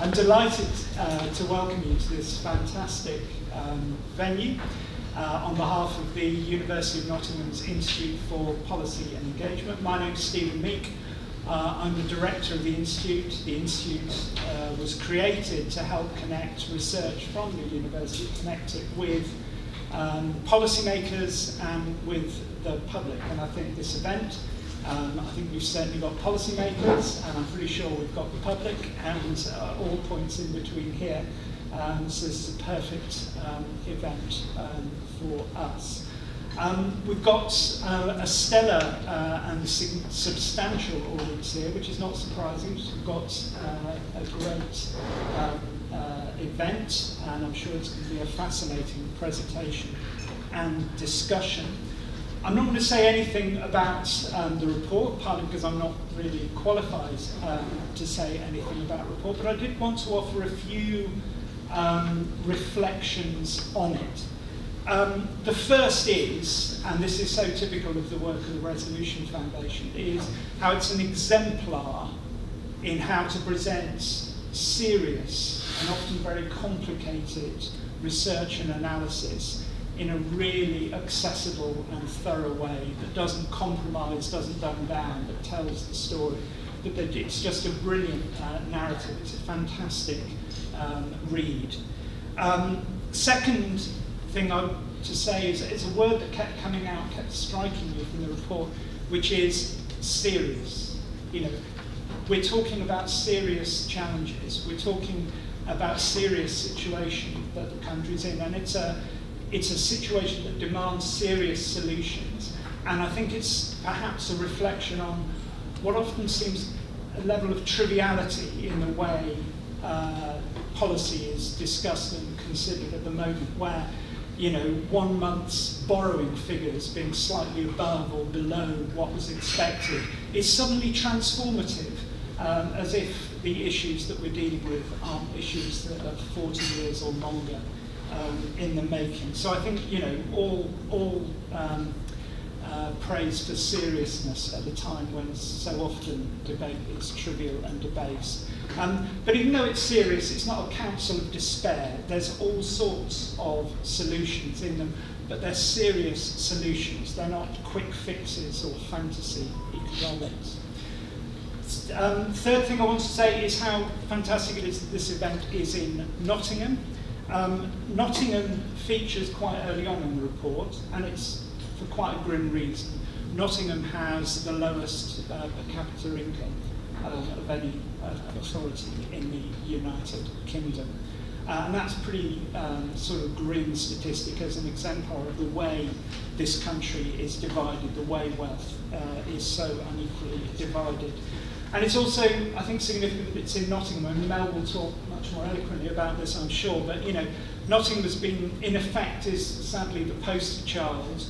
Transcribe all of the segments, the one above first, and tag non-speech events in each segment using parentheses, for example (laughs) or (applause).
I'm delighted uh, to welcome you to this fantastic um, venue uh, on behalf of the University of Nottingham's Institute for Policy and Engagement. My name is Stephen Meek. Uh, I'm the director of the Institute. The Institute uh, was created to help connect research from the university, connect it with um, policymakers and with the public. And I think this event um, I think we've certainly got policymakers, and I'm pretty sure we've got the public, and uh, all points in between here. Um, so this is a perfect um, event um, for us. Um, we've got uh, a stellar uh, and substantial audience here, which is not surprising. We've got uh, a great um, uh, event, and I'm sure it's going to be a fascinating presentation and discussion. I'm not going to say anything about um, the report, partly because I'm not really qualified um, to say anything about the report, but I did want to offer a few um, reflections on it. Um, the first is, and this is so typical of the work of the Resolution Foundation, is how it's an exemplar in how to present serious and often very complicated research and analysis in a really accessible and thorough way that doesn't compromise, doesn't dumb down, but tells the story. But it's just a brilliant uh, narrative. It's a fantastic um, read. Um, second thing I to say is it's a word that kept coming out, kept striking me from the report, which is serious. You know, we're talking about serious challenges. We're talking about serious situation that the country's in, and it's a it's a situation that demands serious solutions. And I think it's perhaps a reflection on what often seems a level of triviality in the way uh, policy is discussed and considered at the moment, where you know, one month's borrowing figures being slightly above or below what was expected is suddenly transformative, um, as if the issues that we're dealing with aren't issues that are 40 years or longer um, in the making. So I think, you know, all, all um, uh, praise for seriousness at a time when so often debate is trivial and debased. Um, but even though it's serious, it's not a council of despair. There's all sorts of solutions in them, but they're serious solutions. They're not quick fixes or fantasy economics. Um, third thing I want to say is how fantastic it is that this event is in Nottingham. Um, Nottingham features quite early on in the report, and it's for quite a grim reason. Nottingham has the lowest uh, per capita income uh, of any uh, authority in the United Kingdom. Uh, and that's pretty um, sort of grim statistic as an exemplar of the way this country is divided, the way wealth uh, is so unequally divided. And it's also, I think, significant that it's in Nottingham, and Mel will talk much more eloquently about this, I'm sure, but, you know, Nottingham has been, in effect, is sadly the poster child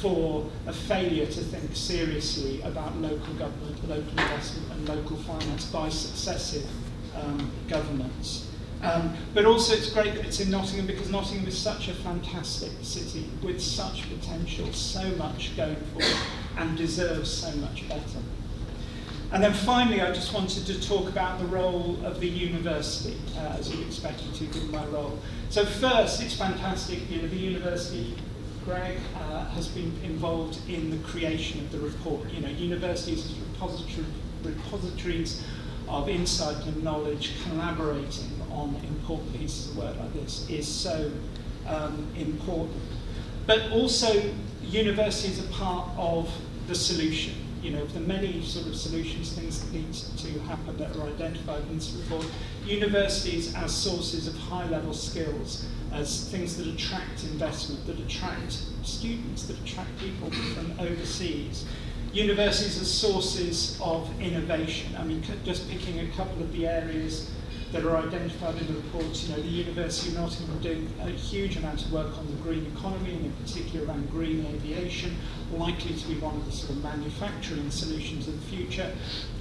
for a failure to think seriously about local government, local investment and local finance by successive um, governments. Um, but also it's great that it's in Nottingham because Nottingham is such a fantastic city with such potential, so much going for it, and deserves so much better. And then finally, I just wanted to talk about the role of the university, uh, as you'd expect me to, given my role. So first, it's fantastic, you know, the university, Greg, uh, has been involved in the creation of the report. You know, universities as repository, repositories of insight and knowledge collaborating on important pieces of work like this is so um, important. But also, universities are part of the solution you know, the many sort of solutions, things that need to happen that are identified in this report, universities as sources of high-level skills, as things that attract investment, that attract students, that attract people from overseas. Universities as sources of innovation. I mean, just picking a couple of the areas that are identified in the reports. You know, the University of Nottingham doing a huge amount of work on the green economy, and in particular around green aviation, likely to be one of the sort of manufacturing solutions of the future.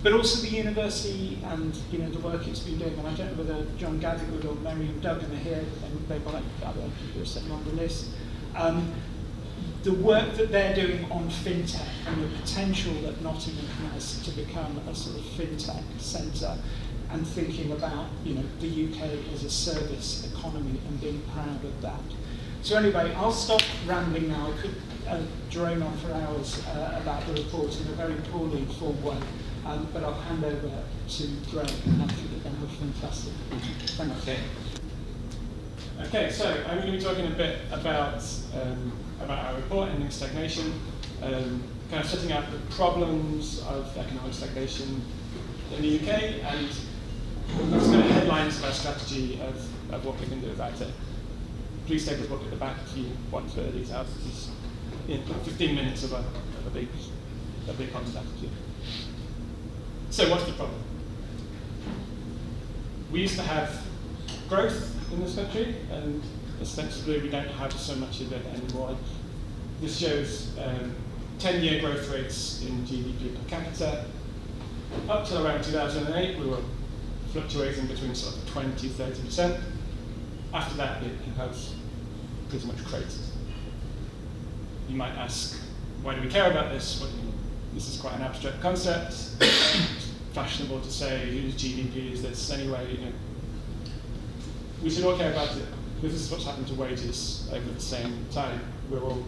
But also the university and you know the work it's been doing, and I don't know whether John Gathergood or Miriam Duggan are here, and they might other people sitting on the list. Um, the work that they're doing on fintech and the potential that Nottingham has to become a sort of fintech centre and thinking about you know the UK as a service economy and being proud of that. So anyway, I'll stop rambling now. I could uh, drone on for hours uh, about the report in a very poorly informed way, um, but I'll hand over to Greg and I think that was fantastic. Thank you. Okay. Okay, so I'm going to be talking a bit about um, about our report, ending stagnation, um, kind of setting out the problems of economic stagnation in the UK, and that's kind of headlines of our strategy of, of what we can do about it. Please take a look at the back if you want further details. This is in 15 minutes of a, of a big a big concept. So what's the problem? We used to have growth in this country, and ostensibly we don't have so much of it anymore. This shows 10-year um, growth rates in GDP per capita. Up till around 2008, we were fluctuating between sort of 20, 30%. After that, it has pretty much cratered. You might ask, why do we care about this? This is quite an abstract concept. (coughs) fashionable to say whose GDP is this anyway. You know, we should all care about it. This is what's happened to wages over the same time. We're all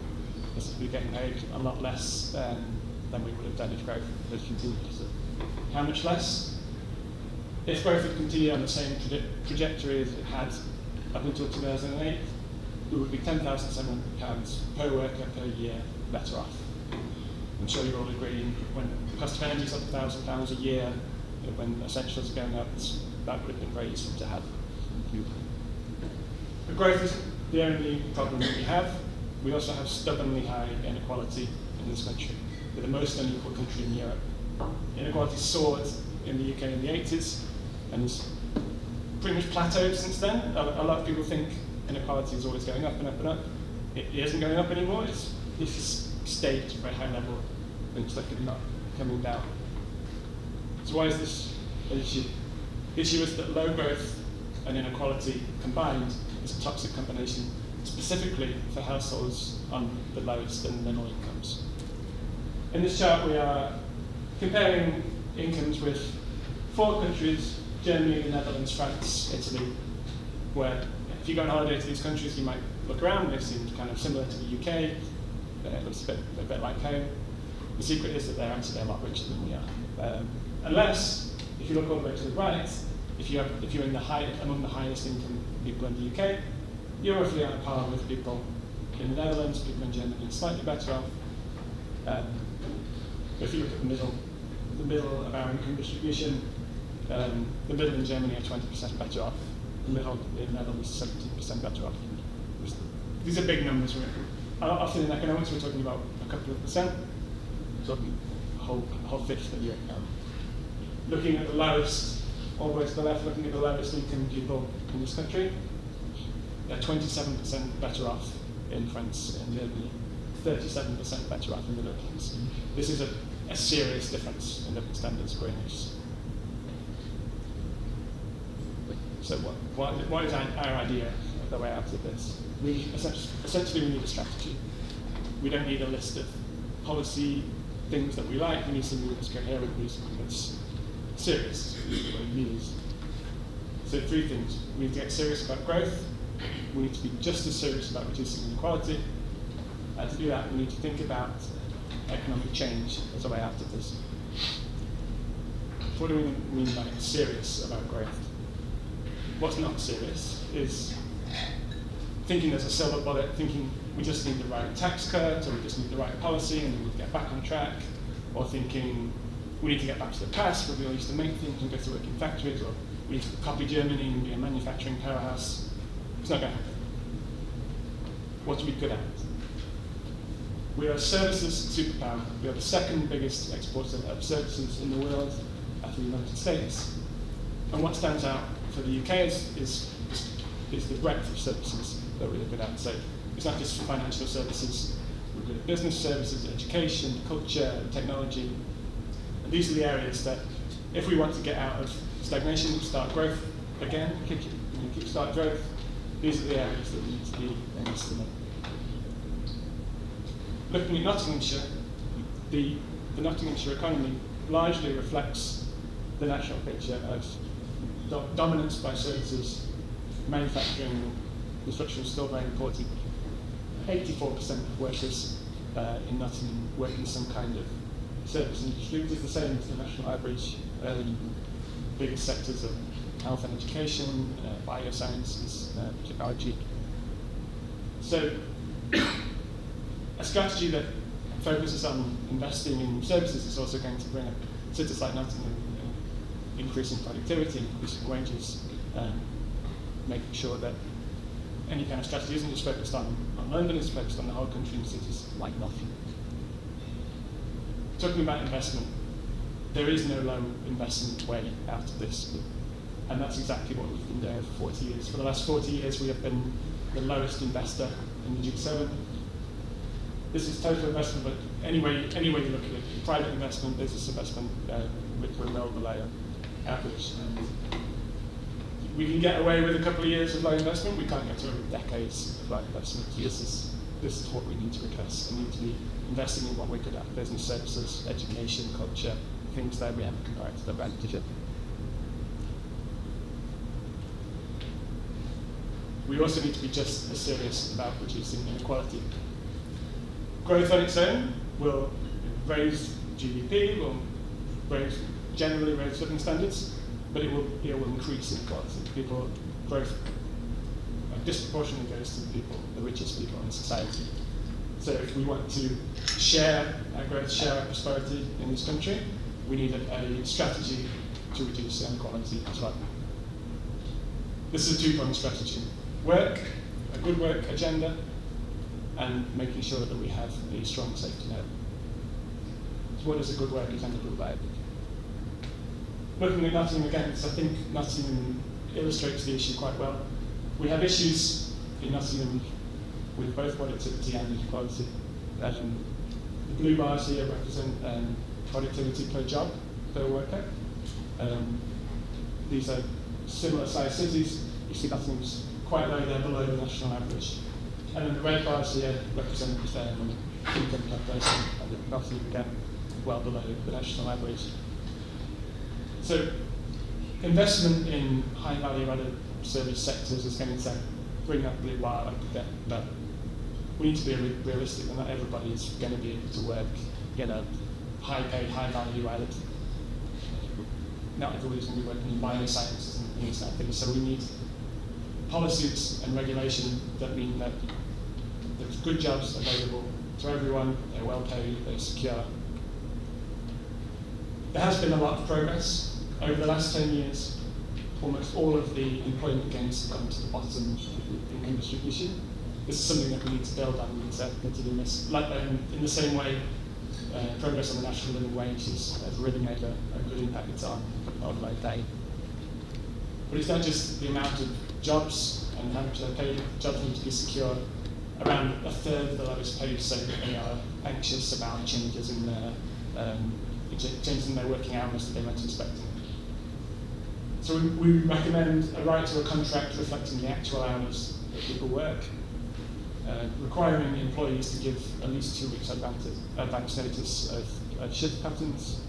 basically getting paid a lot less um, than we would have done if growth had continued. How much less? If growth had continued on the same traje trajectory as it had up until 2008, we would be £10,700 per worker per year better off. I'm sure you're all agree, when the cost of energy is up £1,000 a year, when essentials are going up, that would have been very useful to have. But growth is the only problem that we have. We also have stubbornly high inequality in this country. We're the most unequal country in Europe. Inequality soared in the UK in the 80s and has pretty much plateaued since then. A, a lot of people think inequality is always going up and up and up. It, it isn't going up anymore. It's, it's stayed at a very high level and it's like not coming down. So why is this an issue? The issue is that low growth and inequality combined is a toxic combination, specifically for households on the lowest and middle incomes. In this chart, we are comparing incomes with four countries, Germany, the Netherlands, France, Italy, where if you go on holiday to these countries, you might look around, they seem kind of similar to the UK, but it looks a bit, a bit like home. The secret is that they're actually a lot richer than we are. Um, unless, if you look all the way to the right, if, you have, if you're in the high, among the highest income people in the UK, you're roughly on par with people in the Netherlands, people in Germany slightly better off. Um, if you look at the middle, the middle of our income distribution, um, the middle in Germany are 20% better off, the middle in the Netherlands is 17% better off. These are big numbers. Really. Often in economics, we're talking about a couple of percent, a whole, whole fifth of your income. Looking at the lowest to the left, looking at the lowest income people in this country, they're 27% better off in France and Germany, 37% better off in the Netherlands. This is a, a serious difference in living standards for English. So what, what, what is our, idea of the way out of this? We essentially we need a strategy. We don't need a list of policy things that we like. We need something that's coherent. We need something that's serious. So three things. We need to get serious about growth. We need to be just as serious about reducing inequality. And to do that, we need to think about economic change as a way out of this. What do we mean by serious about growth? What's not serious is thinking there's a silver bullet, thinking we just need the right tax cut, or we just need the right policy, and we need to get back on track, or thinking we need to get back to the past where we all used to make things and go to work in factories, or we need to copy Germany and be a manufacturing powerhouse. It's not going to happen. What are we good at? We are a services superpower. We are the second biggest exporter of services in the world after the United States. And what stands out for the UK is, is, is the breadth of services that we're good at. So it's not just financial services, we're good at business services, education, culture, technology, and these are the areas that, if we want to get out of stagnation, start growth again, kick, kick start growth, these are the areas that we need to be investing in. Looking at Nottinghamshire, the, the Nottinghamshire economy largely reflects the national picture of do dominance by services, manufacturing, construction is still very important. 84% of workers uh, in Nottingham work in some kind of service industry, which is the same as the national average. Um, biggest sectors of health and education, uh, biosciences, uh, technology. So a strategy that focuses on investing in services is also going to bring up cities like Nottingham increasing productivity, increasing wages, um, making sure that any kind of strategy isn't just focused on, on London, it's focused on the whole country and cities like Nottingham. Talking about investment, there is no low investment way out of this. And that's exactly what we've been doing for 40 years. For the last 40 years, we have been the lowest investor in the G7. This is total investment, but anyway, any way you look at it, private investment, business investment, uh, we're well below average. We can get away with a couple of years of low investment. We can't get to decades of low investment. This is this is what we need to address. We need to be investing in what we're good at: business services, education, culture, things that we have a comparative advantage in. We also need to be just as serious about reducing inequality. Growth on its own will raise GDP, will raise, generally raise living standards, but it will, it will increase inequality. People, growth disproportionately goes to the people, the richest people in society. So if we want to share our growth, share our prosperity in this country, we need a, a strategy to reduce inequality as well. This is a two-pronged strategy. Work, a good work agenda, and making sure that we have a strong safety net. So what does a good work agenda look like? Looking at Nottingham again, because I think Nottingham illustrates the issue quite well. We have issues in Nottingham with both productivity and inequality. Um, the blue bars here represent um, productivity per job, per worker. Um, these are similar sized cities. You see Nottingham's quite low there, below the national average. And then the red bars here represent um, income per person, and Nottingham again, well below the national average. So investment in high value added service sectors is going to bring up blue wire like that, but we need to be realistic and not everybody is going to be able to work, you know, high paid, high value added. Not everybody's going to be working in biosciences and things like that. So we need policies and regulation that mean that there's good jobs available to everyone, they're well paid, they're secure. There has been a lot of progress over the last 10 years. Almost all of the employment gains have gone to the bottom of the income distribution. This is something that we need to build on, we need to continue this. Like, um, in the same way uh, progress on the national living wage has, really made a, a good impact on life day. But it's not just the amount of jobs and how much they're paid. Jobs need to be secure. Around a third of the lowest paid that they are anxious about changes in their um, changes in their working hours that they might expect. So we, we recommend a right to a contract reflecting the actual hours that people work, uh, requiring employees to give at least two weeks advance, notice of, of shift patterns,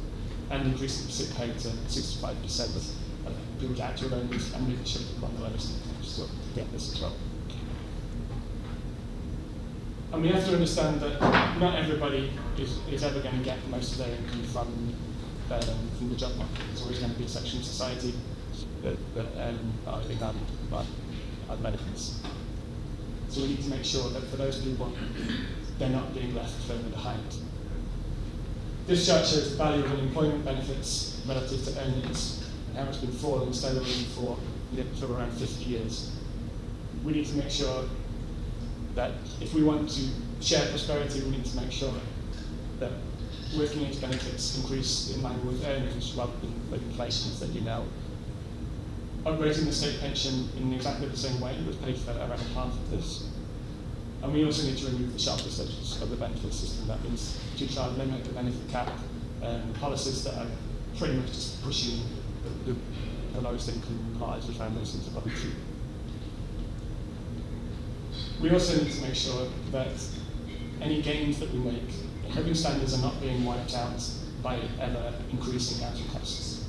and increasing sick pay to 65% of people's actual earnings and making sure people on the lowest still get this as well. And we have to understand that not everybody is, is ever going to get most of their income from, um, from the job market. There's always going to be a section of society that, that um, are being done by, by benefits. So we need to make sure that for those people, they're not being left further behind. This chart shows of unemployment benefits relative to earnings and how it's been falling steadily for, for around 50 years. We need to make sure that if we want to share prosperity, we need to make sure that working age benefits increase in line with earnings rather than with inflation, as you know upgrading the state pension in exactly the same way was paid for around half of this. And we also need to remove the sharpest edges of the benefit system. That means to try and limit the benefit cap um, policies that are pretty much just pushing the, the, the lowest income lives of families into poverty. We also need to make sure that any gains that we make, living standards are not being wiped out by ever increasing housing costs.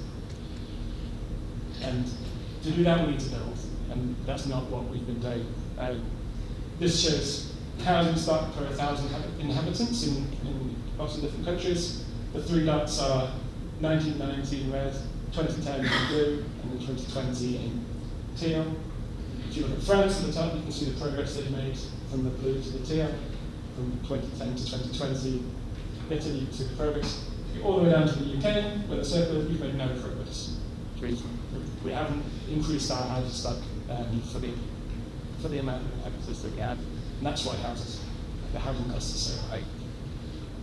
And To do that, we need to build, and that's not what we've been doing. Um, this shows housing stock per 1,000 inhabitants in, in lots of different countries. The three dots are 1990 in red, 2010 in blue, and then 2020 in teal. If you look at France at the top, you can see the progress they've made from the blue to the teal, from 2010 to 2020. Italy took progress. All the way down to the UK, where the circle, we've made no progress. We haven't increased our housing stock um, for the for the amount of inhabitants that we have, and that's why houses, the housing costs are so high.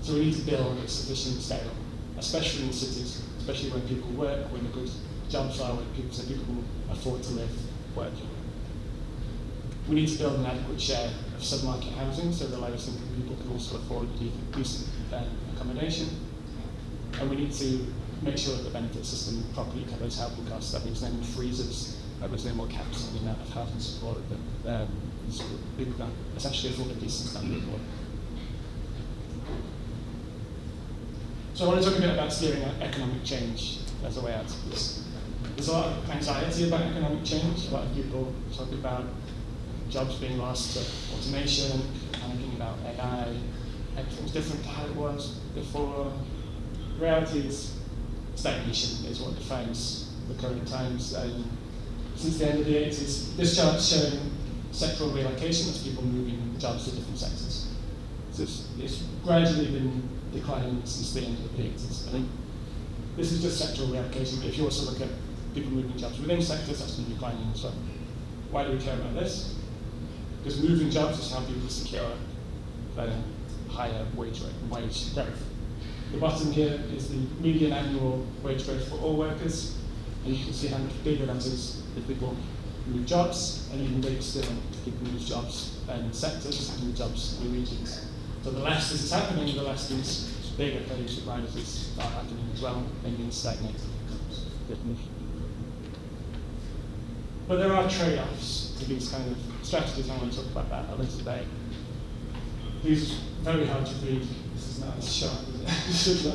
So we need to build at sufficient scale, especially in cities, especially when people work, when the good jobs are, when people so people can afford to live, work. We need to build an adequate share of submarket housing so the lowest income people can also afford decent uh, accommodation. And we need to make sure that the benefit system properly covers housing costs. That means then freezes, that means no more caps on the amount of housing support that um, people can essentially afford a decent standard of living. So I want to talk a bit about steering economic change as a way out of this. There's a lot of anxiety about economic change. A lot of people talk about jobs being lost to automation, panicking about AI, everything's different to how it was before. The reality is stagnation is what defines the current times. And since the end of the 80s, this chart's showing sectoral relocation as people moving jobs to different sectors. So it's, it's gradually been declining since the end of the 80s. I think this is just sectoral reallocation, but if you also look at people moving jobs within sectors, that's been declining as well. Why do we care about this? Because moving jobs is how people secure higher wage rate, wage growth. The bottom here is the median annual wage growth for all workers, and you can see how much bigger that is if people move jobs, and even bigger still if people move jobs and sectors move jobs in regions. So the less this is happening, the less these bigger collegiate rises are happening as well, and making stagnating But there are trade-offs to these kind of strategies. I want to talk about that a little today. These are very hard to read. This is not as sharp So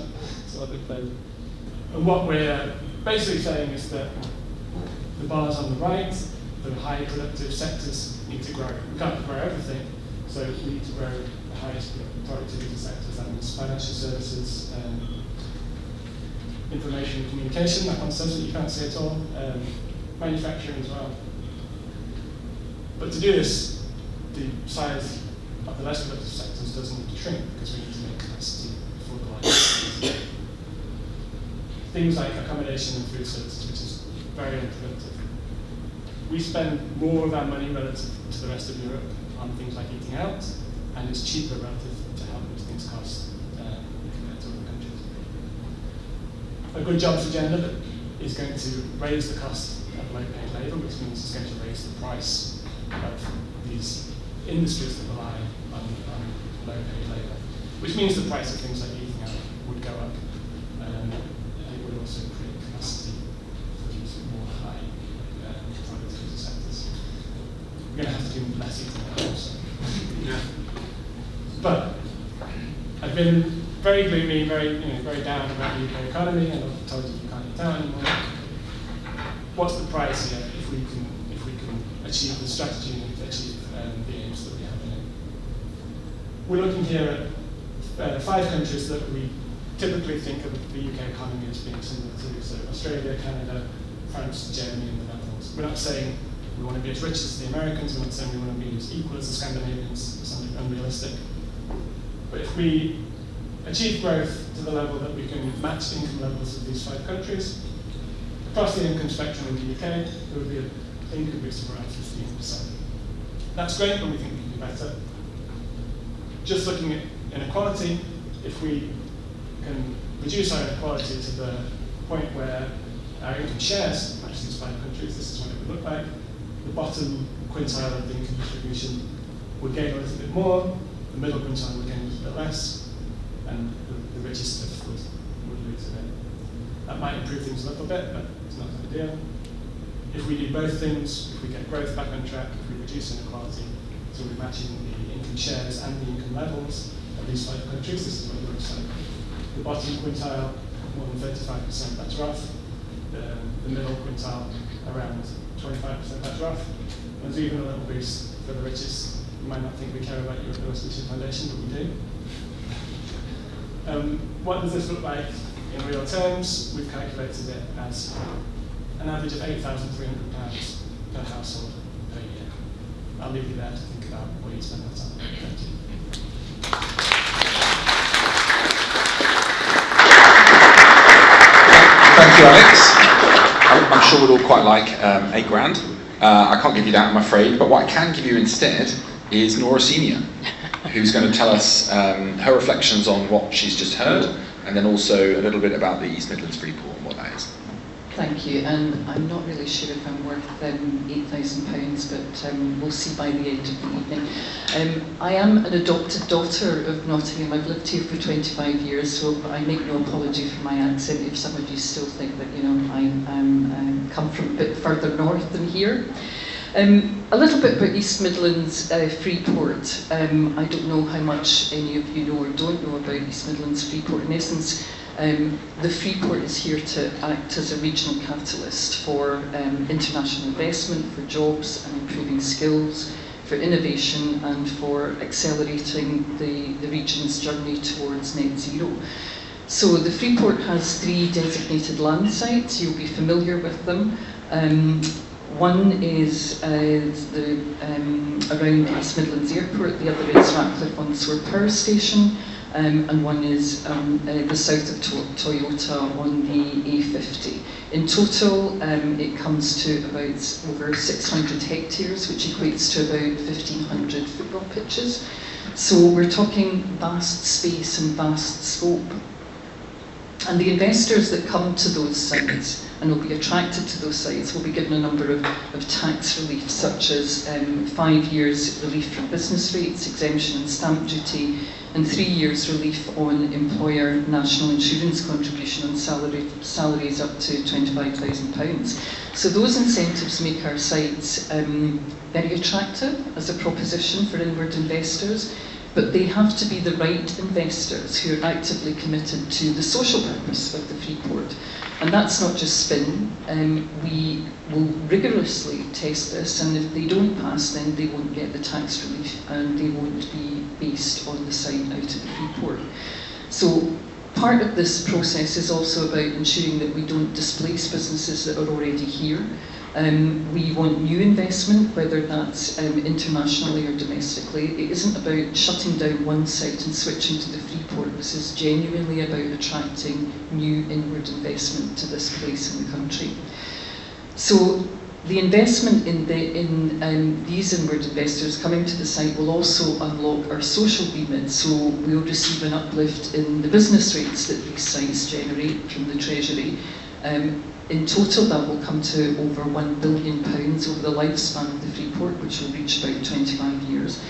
And what we're basically saying is that the bars on the right, the high productive sectors need to grow. We can't grow everything, so we need to grow the highest productivity sectors. That means financial services, um, information and communication, that one says that you can't see at all, um, manufacturing as well. But to do this, the size of the less productive sectors doesn't need to shrink because we need to make capacity for the larger Things like accommodation and food services, which is very unproductive. We spend more of our money relative to the rest of Europe on things like eating out, and it's cheaper relative to how much things cost uh, compared to other countries. A good jobs agenda is going to raise the cost of low-paid labour, which means it's going to raise the price of these industries that rely on, on low-paid labour, which means the price of things like eating out would go up, um, and it would also create capacity for these more high uh, productivity sectors. We're going to have to do less eating out also. yeah. But I've been very gloomy, very, you know, very down about the UK economy, and I've told you you can't eat out anymore. What's the price here if we can, if we can achieve the strategy and achieve um, the aims that we have in it? We're looking here at uh, five countries that we typically think of the UK economy as being similar to, so Australia, Canada, France, Germany, and the Netherlands. We're not saying we want to be as rich as the Americans, we're not saying we want to be as equal as the Scandinavians, it's unrealistic. But if we achieve growth to the level that we can match income levels of these five countries, across the income spectrum in the UK, there would be an income boost of around 15%. That's great, but we think we can do better. Just looking at inequality, if we can reduce our inequality to the point where our income shares match these five countries, this is what it would look like. The bottom quintile of the income distribution would gain a little bit more, the middle quintile would gain a little bit less, and the, stuff would, would lose a bit. That might improve things a little bit, but it's not a big deal. If we do both things, if we get growth back on track, if we reduce inequality, so we're matching the income shares and the income levels of these five countries, this is what it looks like. The bottom quintile, more than 35% better off. The, the middle quintile, around 25% better off. There's even a little boost for the richest. You might not think we care about your University Foundation, but we do. Um, what does this look like in real terms? We've calculated it as an average of £8,300 per household per year. I'll leave you there to think about what you spend that time. Thank you. Thank you, Alex. I'm, I'm sure we'd all quite like um, eight grand. Uh, I can't give you that, I'm afraid, but what I can give you instead is Nora Senior, who's going to tell us um, her reflections on what she's just heard, and then also a little bit about the East Midlands Freeport and what that is. Thank you, and I'm not really sure if I'm worth um, £8,000, but um, we'll see by the end of the evening. Um, I am an adopted daughter of Nottingham. I've lived here for 25 years, so I make no apology for my accent if some of you still think that, you know, I um, come from a bit further north than here. Um, a little bit about East Midlands uh, Freeport. Um, I don't know how much any of you know or don't know about East Midlands Freeport. In essence, um, the Freeport is here to act as a regional catalyst for um, international investment, for jobs and improving skills, for innovation and for accelerating the, the region's journey towards net zero. So the Freeport has three designated land sites, you'll be familiar with them. Um, one is uh, the, um, around East Midlands Airport, the other is Ratcliffe Soar Power Station, um, and one is um, uh, the south of to Toyota on the A50. In total, um, it comes to about over 600 hectares, which equates to about 1,500 football pitches. So we're talking vast space and vast scope. And the investors that come to those sites and will be attracted to those sites will be given a number of, of tax relief such as um, five years relief from business rates, exemption and stamp duty and three years relief on employer national insurance contribution on salary, salaries up to £25,000. So those incentives make our sites um, very attractive as a proposition for inward investors but they have to be the right investors who are actively committed to the social purpose of the Freeport. And that's not just spin. Um, we will rigorously test this, and if they don't pass, then they won't get the tax relief and they won't be based on the site out of the Freeport. So part of this process is also about ensuring that we don't displace businesses that are already here. Um, we want new investment, whether that's um, internationally or domestically. It isn't about shutting down one site and switching to the Freeport. This is genuinely about attracting new inward investment to this place in the country. So the investment in, the, in um, these inward investors coming to the site will also unlock our social remit, so we'll receive an uplift in the business rates that these sites generate from the Treasury. Um, in total, that will come to over £1 billion over the lifespan of the Freeport, which will reach about 25 years.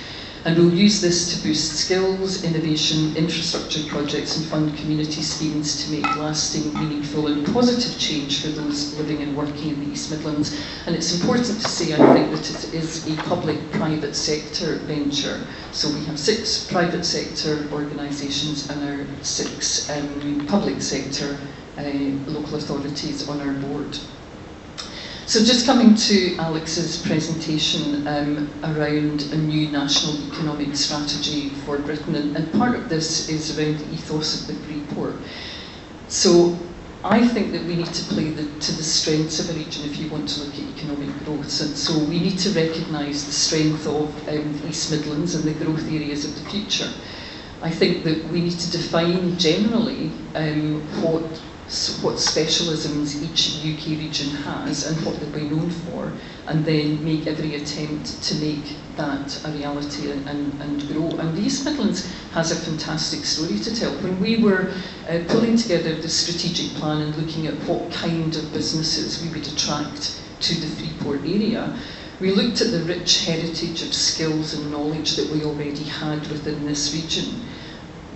And we'll use this to boost skills, innovation, infrastructure projects and fund community schemes to make lasting, meaningful and positive change for those living and working in the East Midlands. And it's important to say, I think, that it is a public-private sector venture. So we have six private sector organisations and our six um, public sector local authorities on our board. So just coming to Alex's presentation um, around a new national economic strategy for Britain, and, and part of this is around the ethos of the Freeport. So I think that we need to play the, to the strengths of a region if you want to look at economic growth. And so we need to recognise the strength of um, East Midlands and the growth areas of the future. I think that we need to define generally um, what what specialisms each UK region has and what they'll be known for, and then make every attempt to make that a reality and, and, and grow. And the East Midlands has a fantastic story to tell. When we were uh, pulling together the strategic plan and looking at what kind of businesses we would attract to the Freeport area, we looked at the rich heritage of skills and knowledge that we already had within this region.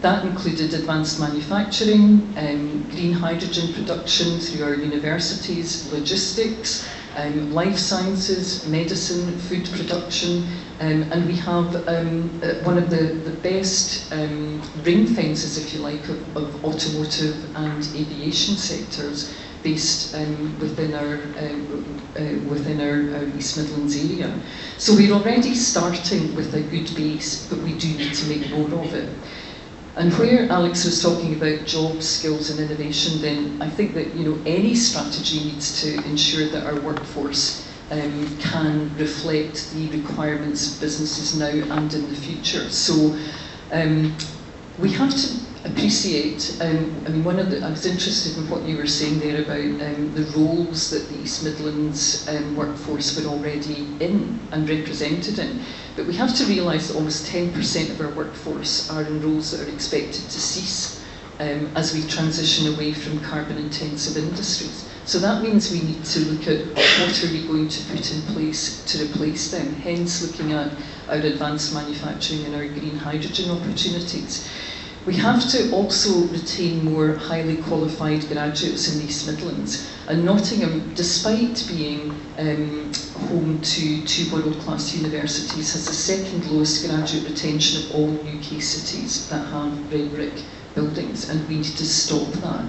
That included advanced manufacturing, um, green hydrogen production through our universities, logistics, um, life sciences, medicine, food production, um, and we have um, uh, one of the, the best um, ring fences, if you like, of, of automotive and aviation sectors based um, within our uh, uh, within our, our, East Midlands area. So we're already starting with a good base, but we do need to make more of it. And where Alex was talking about jobs, skills and innovation, then I think that you know any strategy needs to ensure that our workforce um, can reflect the requirements of businesses now and in the future. So um, we have to appreciate, um, I mean, one of the, I was interested in what you were saying there about um, the roles that the East Midlands um, workforce were already in and represented in. But we have to realise that almost 10% of our workforce are in roles that are expected to cease um, as we transition away from carbon intensive industries. So that means we need to look at what are we going to put in place to replace them, hence looking at our advanced manufacturing and our green hydrogen opportunities. We have to also retain more highly qualified graduates in the East Midlands. And Nottingham, despite being um, home to two world-class universities, has the second lowest graduate retention of all UK cities that have red brick buildings, and we need to stop that.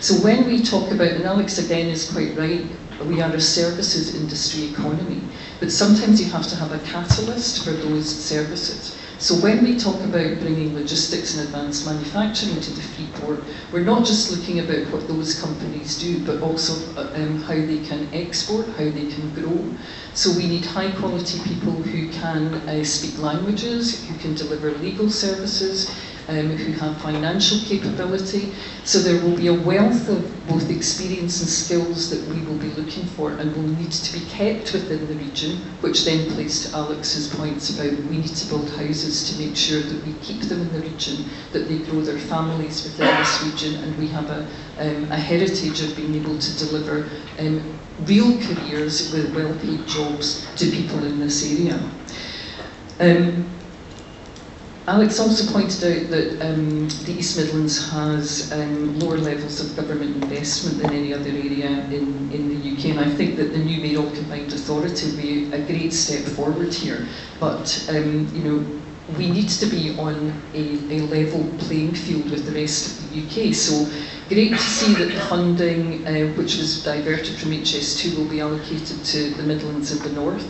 So when we talk about, and Alex again is quite right, we are a services industry economy, but sometimes you have to have a catalyst for those services. So when we talk about bringing logistics and advanced manufacturing to the Freeport, we're not just looking about what those companies do, but also uh, um, how they can export, how they can grow. So we need high quality people who can uh, speak languages, who can deliver legal services, um, who have financial capability. So there will be a wealth of both experience and skills that we will be looking for and will need to be kept within the region, which then plays to Alex's points about we need to build houses to make sure that we keep them in the region, that they grow their families within this region, and we have a, um, a heritage of being able to deliver um, real careers with well-paid jobs to people in this area. Um, Alex also pointed out that um, the East Midlands has um, lower levels of government investment than any other area in, in the UK, and I think that the new mayoral combined authority will be a great step forward here. But um, you know, we need to be on a, a level playing field with the rest of the UK. So great to see that the funding, uh, which was diverted from HS2, will be allocated to the Midlands and the North.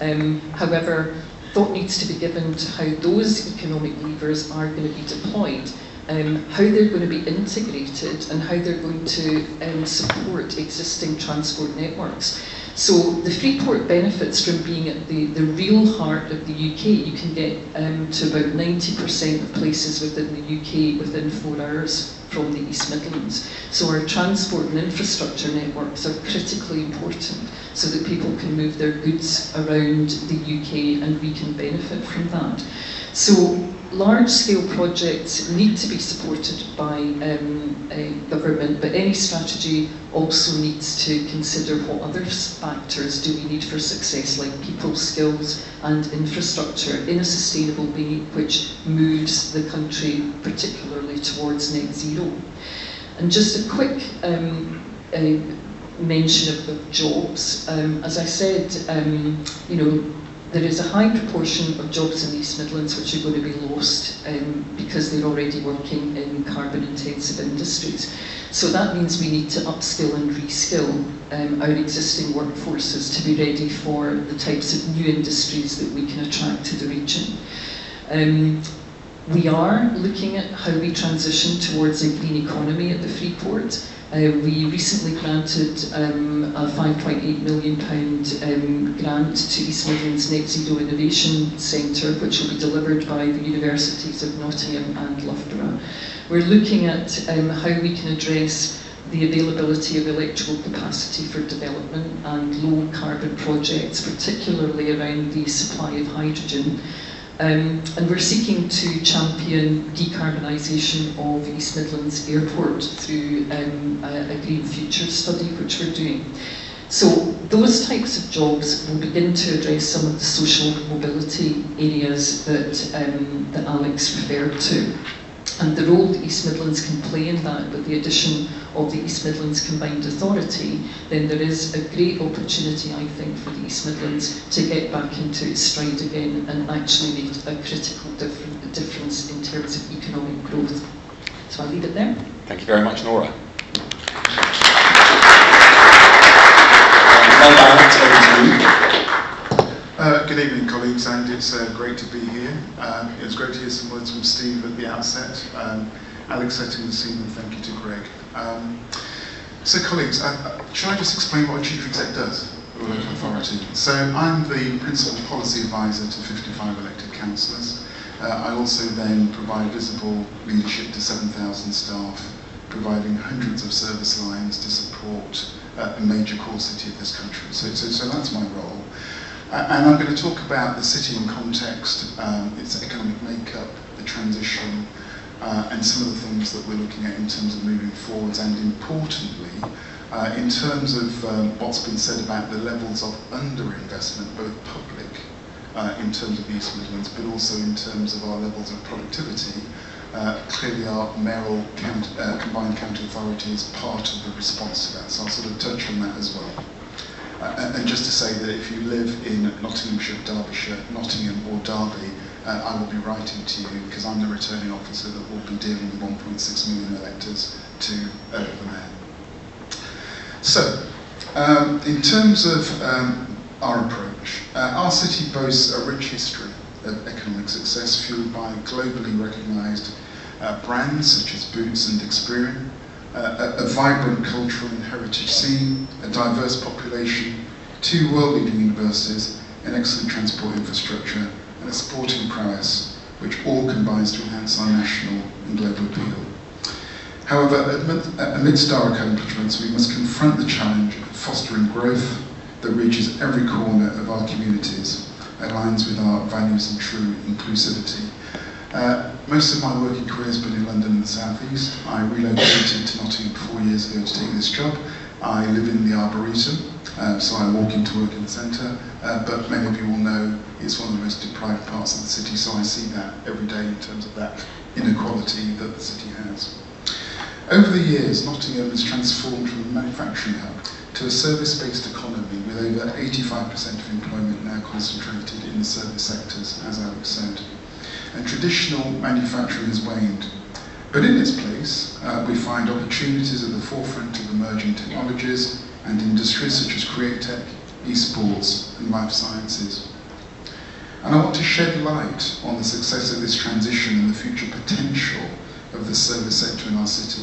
Um, however, thought needs to be given to how those economic levers are going to be deployed, um, how they're going to be integrated, and how they're going to um, support existing transport networks. So the Freeport benefits from being at the, the real heart of the UK. You can get um, to about 90% of places within the UK within four hours from the East Midlands. So our transport and infrastructure networks are critically important so that people can move their goods around the UK and we can benefit from that. So large-scale projects need to be supported by um, government, but any strategy also needs to consider what other factors do we need for success, like people, skills and infrastructure in a sustainable way which moves the country particularly towards net zero. And just a quick um, uh, mention of, jobs. Um, as I said, um, you know, There is a high proportion of jobs in the East Midlands which are going to be lost um, because they're already working in carbon intensive industries. So that means we need to upskill and reskill um, our existing workforces to be ready for the types of new industries that we can attract to the region. Um, we are looking at how we transition towards a green economy at the Freeport. Uh, we recently granted um, a £5.8 million um, grant to East Midlands Net Zero Innovation Centre, which will be delivered by the Universities of Nottingham and Loughborough. We're looking at um, how we can address the availability of electrical capacity for development and low carbon projects, particularly around the supply of hydrogen. Um, and we're seeking to champion decarbonisation of East Midlands Airport through um, a, a Green Future study which we're doing. So those types of jobs will begin to address some of the social mobility areas that, um, that Alex referred to and the role that East Midlands can play in that with the addition of the East Midlands Combined Authority, then there is a great opportunity, I think, for the East Midlands to get back into its stride again and actually make a critical difference in terms of economic growth. So I'll leave it there. Thank you very much, Nora. Barrett, over to you. Uh, good evening, colleagues, and it's uh, great to be here. Um, it was great to hear some words from Steve at the outset. Um, Alex setting the scene, and thank you to Greg. Um, so, colleagues, uh, shall I just explain what a chief exec does? Local authority. So, I'm the principal policy advisor to 55 elected councillors. Uh, I also then provide visible leadership to 7,000 staff, providing hundreds of service lines to support uh, a major core city of this country. So, so, so that's my role. And I'm going to talk about the city in context, um, its economic makeup, the transition, uh, and some of the things that we're looking at in terms of moving forwards, and importantly, uh, in terms of um, what's been said about the levels of underinvestment, both public uh, in terms of East Midlands, but also in terms of our levels of productivity. Uh, clearly our mayoral count, uh, combined county authority is part of the response to that, so I'll sort of touch on that as well. Uh, and just to say that if you live in Nottinghamshire, Derbyshire, Nottingham or Derby, uh, I will be writing to you because I'm the returning officer that will be dealing with 1.6 million electors to uh, the mayor. So, um, in terms of um, our approach, uh, our city boasts a rich history of economic success fueled by globally recognised uh, brands such as Boots and Experian, uh, a, a vibrant cultural and heritage scene, a diverse population, two world-leading universities, an excellent transport infrastructure, and a sporting prowess, which all combines to enhance our national and global appeal. However, amidst our accomplishments, we must confront the challenge of fostering growth that reaches every corner of our communities, aligns with our values and true inclusivity. Uh, most of my working career has been in London and the South East. I relocated to Nottingham four years ago to take this job. I live in the Arboretum, uh, so I walk into work in the centre, uh, but many of you will know it's one of the most deprived parts of the city, so I see that every day in terms of that inequality that the city has. Over the years, Nottingham has transformed from a manufacturing hub to a service-based economy with over 85% of employment now concentrated in the service sectors, as Alex said. And traditional manufacturing has waned. But in its place, uh, we find opportunities at the forefront of emerging technologies and industries such as create tech, esports, and life sciences. And I want to shed light on the success of this transition and the future potential of the service sector in our city.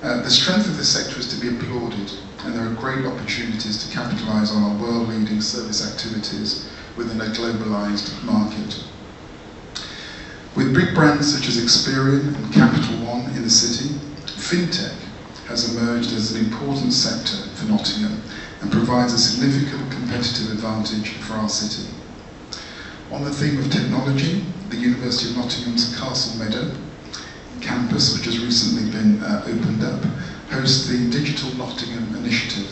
Uh, the strength of the sector is to be applauded, and there are great opportunities to capitalise on our world-leading service activities within a globalised market. With big brands such as Experian and Capital One in the city, FinTech has emerged as an important sector for Nottingham and provides a significant competitive advantage for our city. On the theme of technology, the University of Nottingham's Castle Meadow campus, which has recently been uh, opened up, hosts the Digital Nottingham Initiative,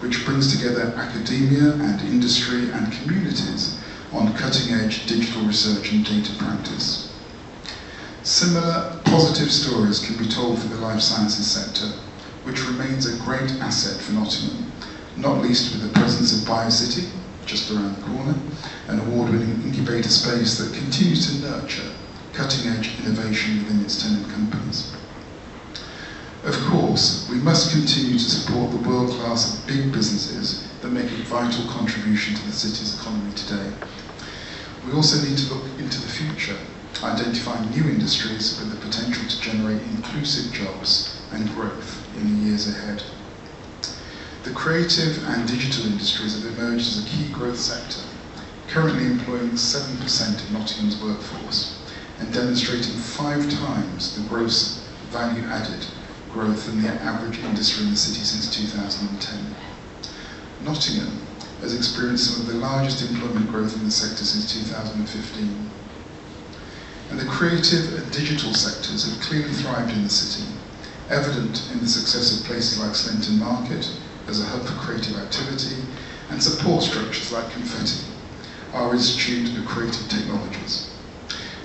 which brings together academia and industry and communities on cutting-edge digital research and data practice. Similar positive stories can be told for the life sciences sector, which remains a great asset for Nottingham, not least with the presence of BioCity, just around the corner, an award-winning incubator space that continues to nurture cutting-edge innovation within its tenant companies. Of course, we must continue to support the world-class big businesses that make a vital contribution to the city's economy today. We also need to look into the future, identifying new industries with the potential to generate inclusive jobs and growth in the years ahead. The creative and digital industries have emerged as a key growth sector, currently employing 7% of Nottingham's workforce and demonstrating five times the gross value added growth than the average industry in the city since 2010. Nottingham has experienced some of the largest employment growth in the sector since 2015. And the creative and digital sectors have clearly thrived in the city, evident in the success of places like Sneinton Market as a hub for creative activity and support structures like Confetti, our Institute of Creative Technologies.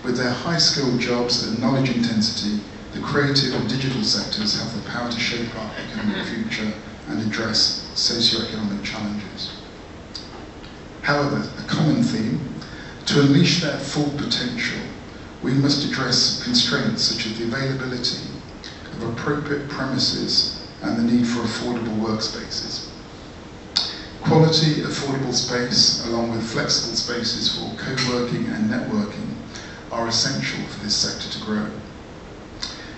With their high-skilled jobs and knowledge intensity, the creative and digital sectors have the power to shape our economic future and address socio-economic challenges. However, a common theme, to unleash their full potential, we must address constraints such as the availability of appropriate premises and the need for affordable workspaces. Quality, affordable space, along with flexible spaces for co-working and networking, are essential for this sector to grow.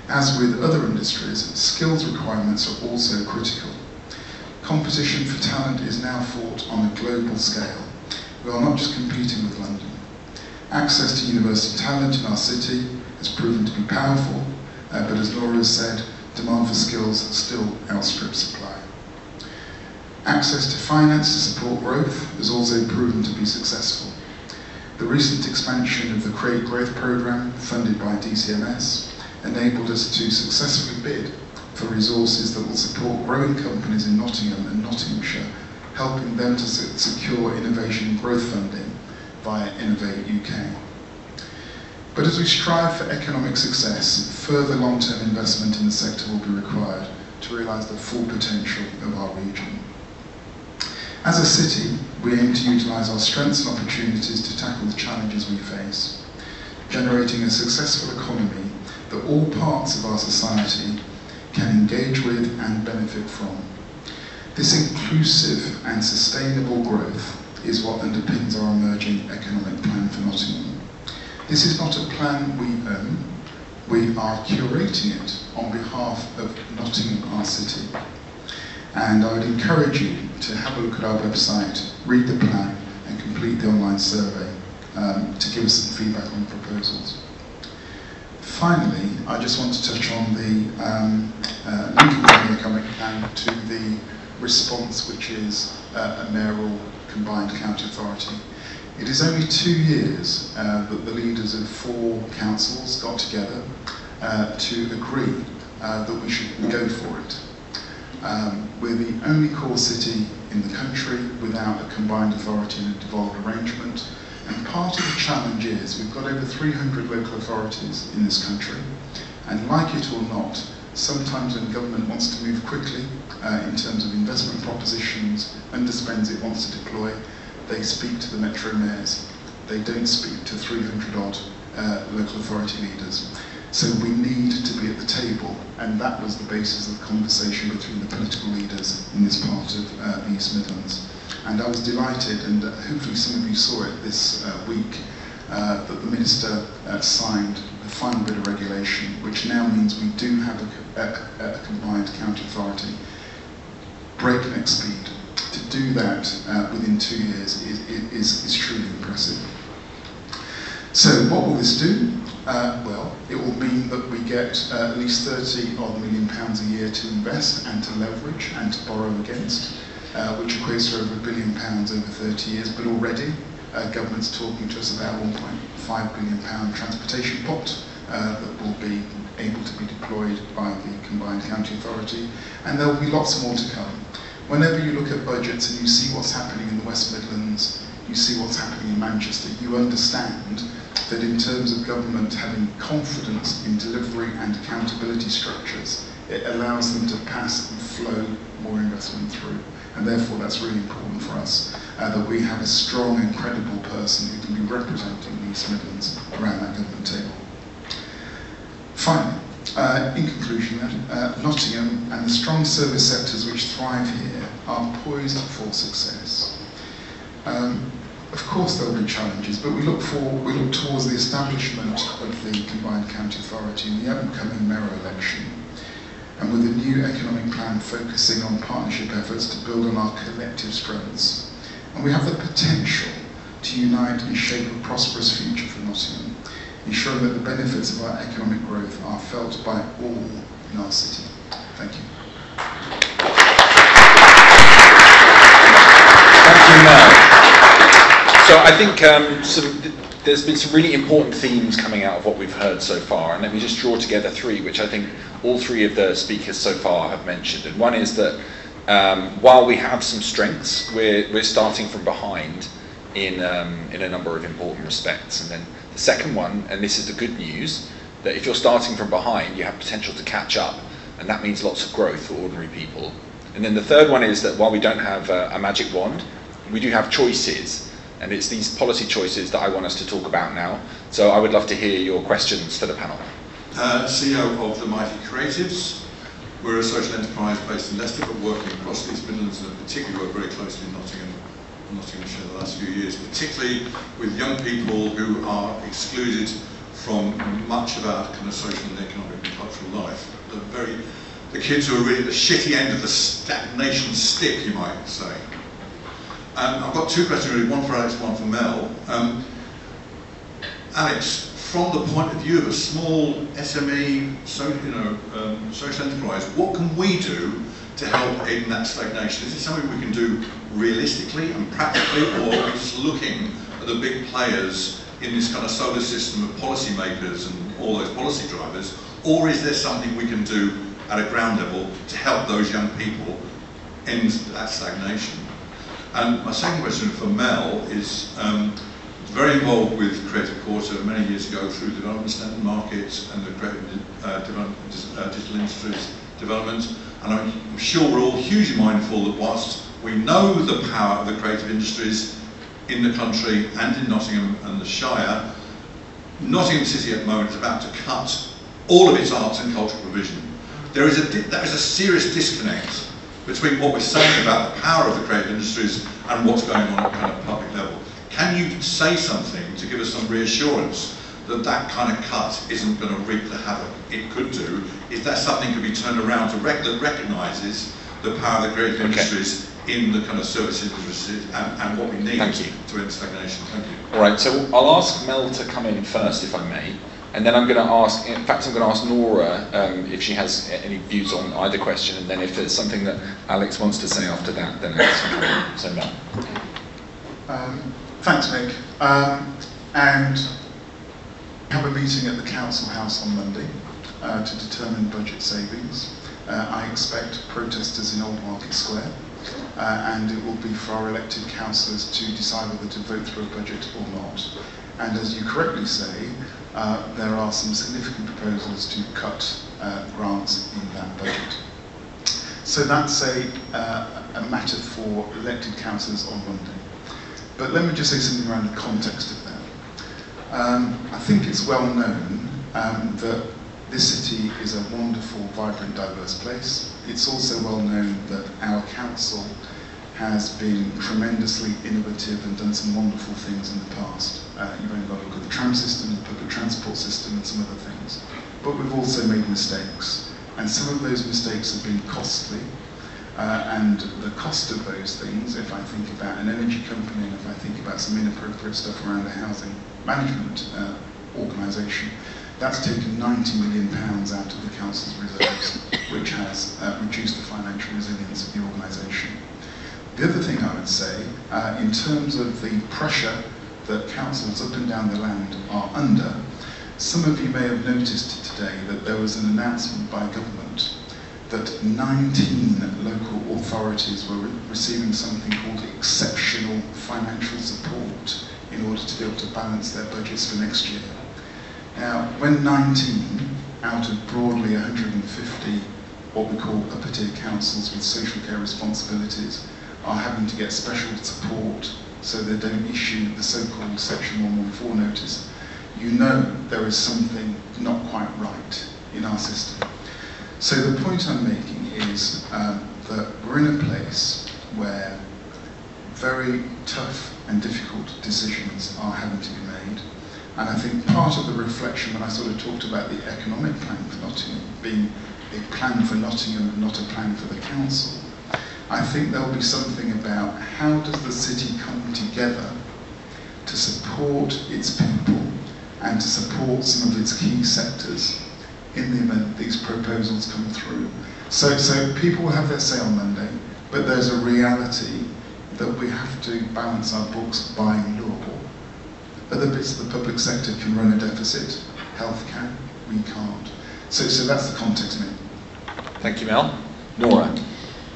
As with other industries, skills requirements are also critical. Competition for talent is now fought on a global scale. We are not just competing with London. Access to university talent in our city has proven to be powerful, uh, but as Laura has said, demand for skills still outstrips supply. Access to finance to support growth has also proven to be successful. The recent expansion of the Create Growth Programme, funded by DCMS, enabled us to successfully bid for resources that will support growing companies in Nottingham and Nottinghamshire, helping them to secure innovation and growth funding via Innovate UK. But as we strive for economic success, further long-term investment in the sector will be required to realise the full potential of our region. As a city, we aim to utilise our strengths and opportunities to tackle the challenges we face, generating a successful economy that all parts of our society can engage with and benefit from. This inclusive and sustainable growth is what underpins our emerging economic plan for Nottingham. This is not a plan we own, we are curating it on behalf of Nottingham, our city. And I would encourage you to have a look at our website, read the plan, and complete the online survey um, to give us some feedback on proposals. Finally, I just want to touch on the um, uh, linking the economic plan to the response, which is uh, a mayoral combined county authority. It is only two years uh, that the leaders of four councils got together uh, to agree uh, that we should go for it. Um, we're the only core city in the country without a combined authority and a devolved arrangement. And part of the challenge is we've got over 300 local authorities in this country, and like it or not, sometimes when government wants to move quickly uh, in terms of investment propositions, underspends it wants to deploy, they speak to the metro mayors. They don't speak to 300 odd uh, local authority leaders. So we need to be at the table, and that was the basis of the conversation between the political leaders in this part of uh, the East Midlands. And I was delighted, and hopefully some of you saw it this uh, week, uh, that the Minister uh, signed the final bit of regulation, which now means we do have a, a, a combined county authority. Breakneck speed. To do that uh, within two years is, is, is truly impressive. So what will this do? Uh, well, it will mean that we get uh, at least 30 odd million pounds a year to invest and to leverage and to borrow against, uh, which equates to over a billion pounds over 30 years. But already, uh, government's talking to us about 1.5 billion pound transportation pot uh, that will be able to be deployed by the combined county authority, and there will be lots more to come. Whenever you look at budgets and you see what's happening in the West Midlands, you see what's happening in Manchester, you understand that in terms of government having confidence in delivery and accountability structures, it allows them to pass and flow more investment through. And therefore, that's really important for us, uh, that we have a strong and credible person who can be representing the East Midlands around that government table. Finally, uh, in conclusion, uh, Nottingham and the strong service sectors which thrive here are poised for success. Um, of course there will be challenges, but we look for we look towards the establishment of the combined county authority in the upcoming mayoral election, with a new economic plan focusing on partnership efforts to build on our collective strengths. And we have the potential to unite and shape a prosperous future for Nottingham, ensuring that the benefits of our economic growth are felt by all in our city. Thank you. Thank you, Mel. So I think um, some, there's been some really important themes coming out of what we've heard so far, and let me just draw together three, which I think all three of the speakers so far have mentioned. And one is that um, while we have some strengths, we're, we're starting from behind in, um, in a number of important respects. And then the second one, and this is the good news, that if you're starting from behind, you have potential to catch up, and that means lots of growth for ordinary people. And then the third one is that while we don't have a, a magic wand, we do have choices and it's these policy choices that I want us to talk about now. So I would love to hear your questions for the panel. Uh, CEO of the Mighty Creatives. We're a social enterprise based in Leicester, but working across the Midlands and particularly work very closely in Nottingham, Nottinghamshire the last few years, particularly with young people who are excluded from much of our kind of social and economic and cultural life. The very, the kids who are really at the shitty end of the stagnation stick, you might say. Um, I've got two questions really, one for Alex, one for Mel. Um, Alex, from the point of view of a small SME, so, you know, um, social enterprise, what can we do to help in that stagnation? Is it something we can do realistically and practically, or are we just looking at the big players in this kind of solar system of policymakers and all those policy drivers, or is there something we can do at a ground level to help those young people end that stagnation? And my second question for Mel is, um, very involved with Creative Quarter many years ago through development standard markets and the creative, uh, uh, digital industries development. And I'm sure we're all hugely mindful that whilst we know the power of the creative industries in the country and in Nottingham and the Shire, Nottingham City at the moment is about to cut all of its arts and cultural provision. There is a, there is a serious disconnect between what we're saying about the power of the creative industries and what's going on at kind of public level. Can you say something to give us some reassurance that that kind of cut isn't going to reap the havoc it could do? Is that something could be turned around to rec that recognises the power of the creative okay. industries in the kind of services industries and, and what we need to end stagnation? Thank you. All right, so I'll ask Mel to come in first, if I may. And then I'm going to ask, in fact, I'm going to ask Nora um, if she has any views on either question, and then if there's something that Alex wants to say after that, then Alex. So, Mel. Um, thanks, Nick. Um, and we have a meeting at the Council House on Monday uh, to determine budget savings. Uh, I expect protesters in Old Market Square, uh, and it will be for our elected councillors to decide whether to vote through a budget or not. And as you correctly say, uh, there are some significant proposals to cut uh, grants in that budget. So that's a, uh, a matter for elected councillors on Monday. But let me just say something around the context of that. Um, I think it's well known um, that this city is a wonderful, vibrant, diverse place. It's also well known that our council has been tremendously innovative and done some wonderful things in the past. Uh, you've only got to look at the tram system, the public transport system, and some other things. But we've also made mistakes. And some of those mistakes have been costly. Uh, and the cost of those things, if I think about an energy company, and if I think about some inappropriate stuff around the housing management uh, organisation, that's taken 90 million pounds out of the council's reserves, which has uh, reduced the financial resilience of the organisation. The other thing I would say, uh, in terms of the pressure that councils up and down the land are under, some of you may have noticed today that there was an announcement by government that 19 local authorities were re receiving something called exceptional financial support in order to be able to balance their budgets for next year. Now, when 19 out of broadly 150 what we call upper tier councils with social care responsibilities are having to get special support so they don't issue the so-called Section 114 notice, you know there is something not quite right in our system. So the point I'm making is um, that we're in a place where very tough and difficult decisions are having to be made. And I think part of the reflection when I sort of talked about the economic plan for Nottingham being a plan for Nottingham, not a plan for the council, I think there'll be something about how does the city come together to support its people and to support some of its key sectors in the event these proposals come through. So, so people will have their say on Monday, but there's a reality that we have to balance our books by law. Other bits of the public sector can run a deficit, health can, we can't. So, so that's the context, mate. Thank you, Mel. Nora.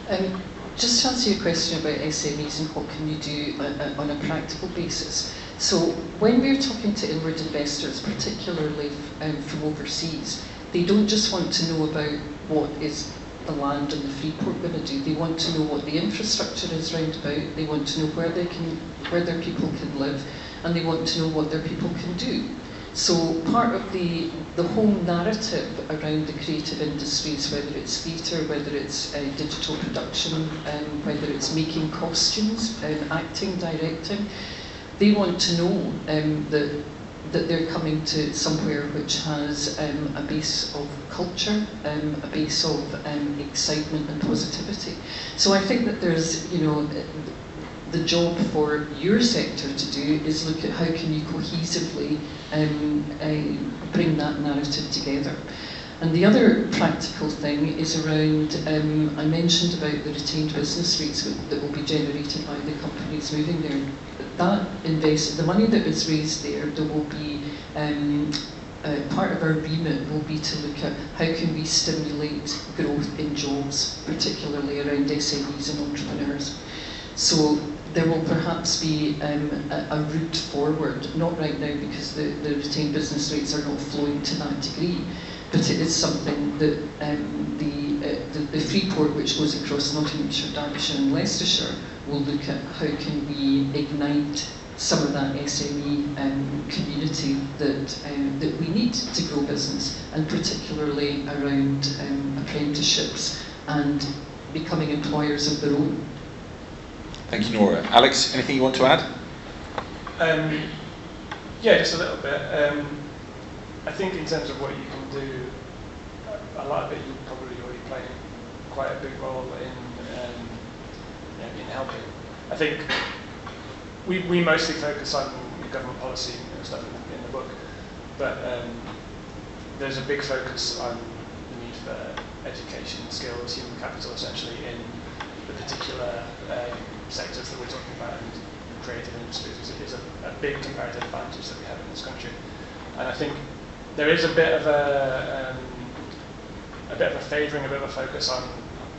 Um, just to answer your question about SMEs and what can you do on a practical basis. So when we're talking to inward investors, particularly um, from overseas, they don't just want to know about what is the land and the Freeport going to do. They want to know what the infrastructure is round about. They want to know where they can, where their people can live, and they want to know what their people can do. So part of the, the whole narrative around the creative industries, whether it's theatre, whether it's uh, digital production, um, whether it's making costumes, um, acting, directing, they want to know um, that that they're coming to somewhere which has um, a base of culture, um, a base of um, excitement and positivity. So I think that there's, you know, the job for your sector to do is look at how can you cohesively um, uh, bring that narrative together. And the other practical thing is around, um, I mentioned about the retained business rates that will be generated by the companies moving there. That invest, the money that is raised there, there will be um, uh, part of our remit will be to look at how can we stimulate growth in jobs, particularly around SMEs and entrepreneurs. So there will perhaps be um, a, a, route forward, not right now because the, the retained business rates are not flowing to that degree, but it is something that um, the, uh, the, the Freeport, which goes across Nottinghamshire, Derbyshire and Leicestershire, will look at how can we ignite some of that SME um, community that, um, that we need to grow business, and particularly around um, apprenticeships and becoming employers of their own. Thank you, Nora. Alex, anything you want to add? Um, yeah, just a little bit. Um, I think in terms of what you can do, a lot of it you probably already playing quite a big role in um, in helping. I think we, we mostly focus on government policy and stuff in, in the book, but um, there's a big focus on the need for education, skills, human capital, essentially in the particular um, sectors that we're talking about and creative industries is, a, a, big comparative advantage that we have in this country. And I think there is a bit of a, um, a bit of a favouring, a bit of a focus on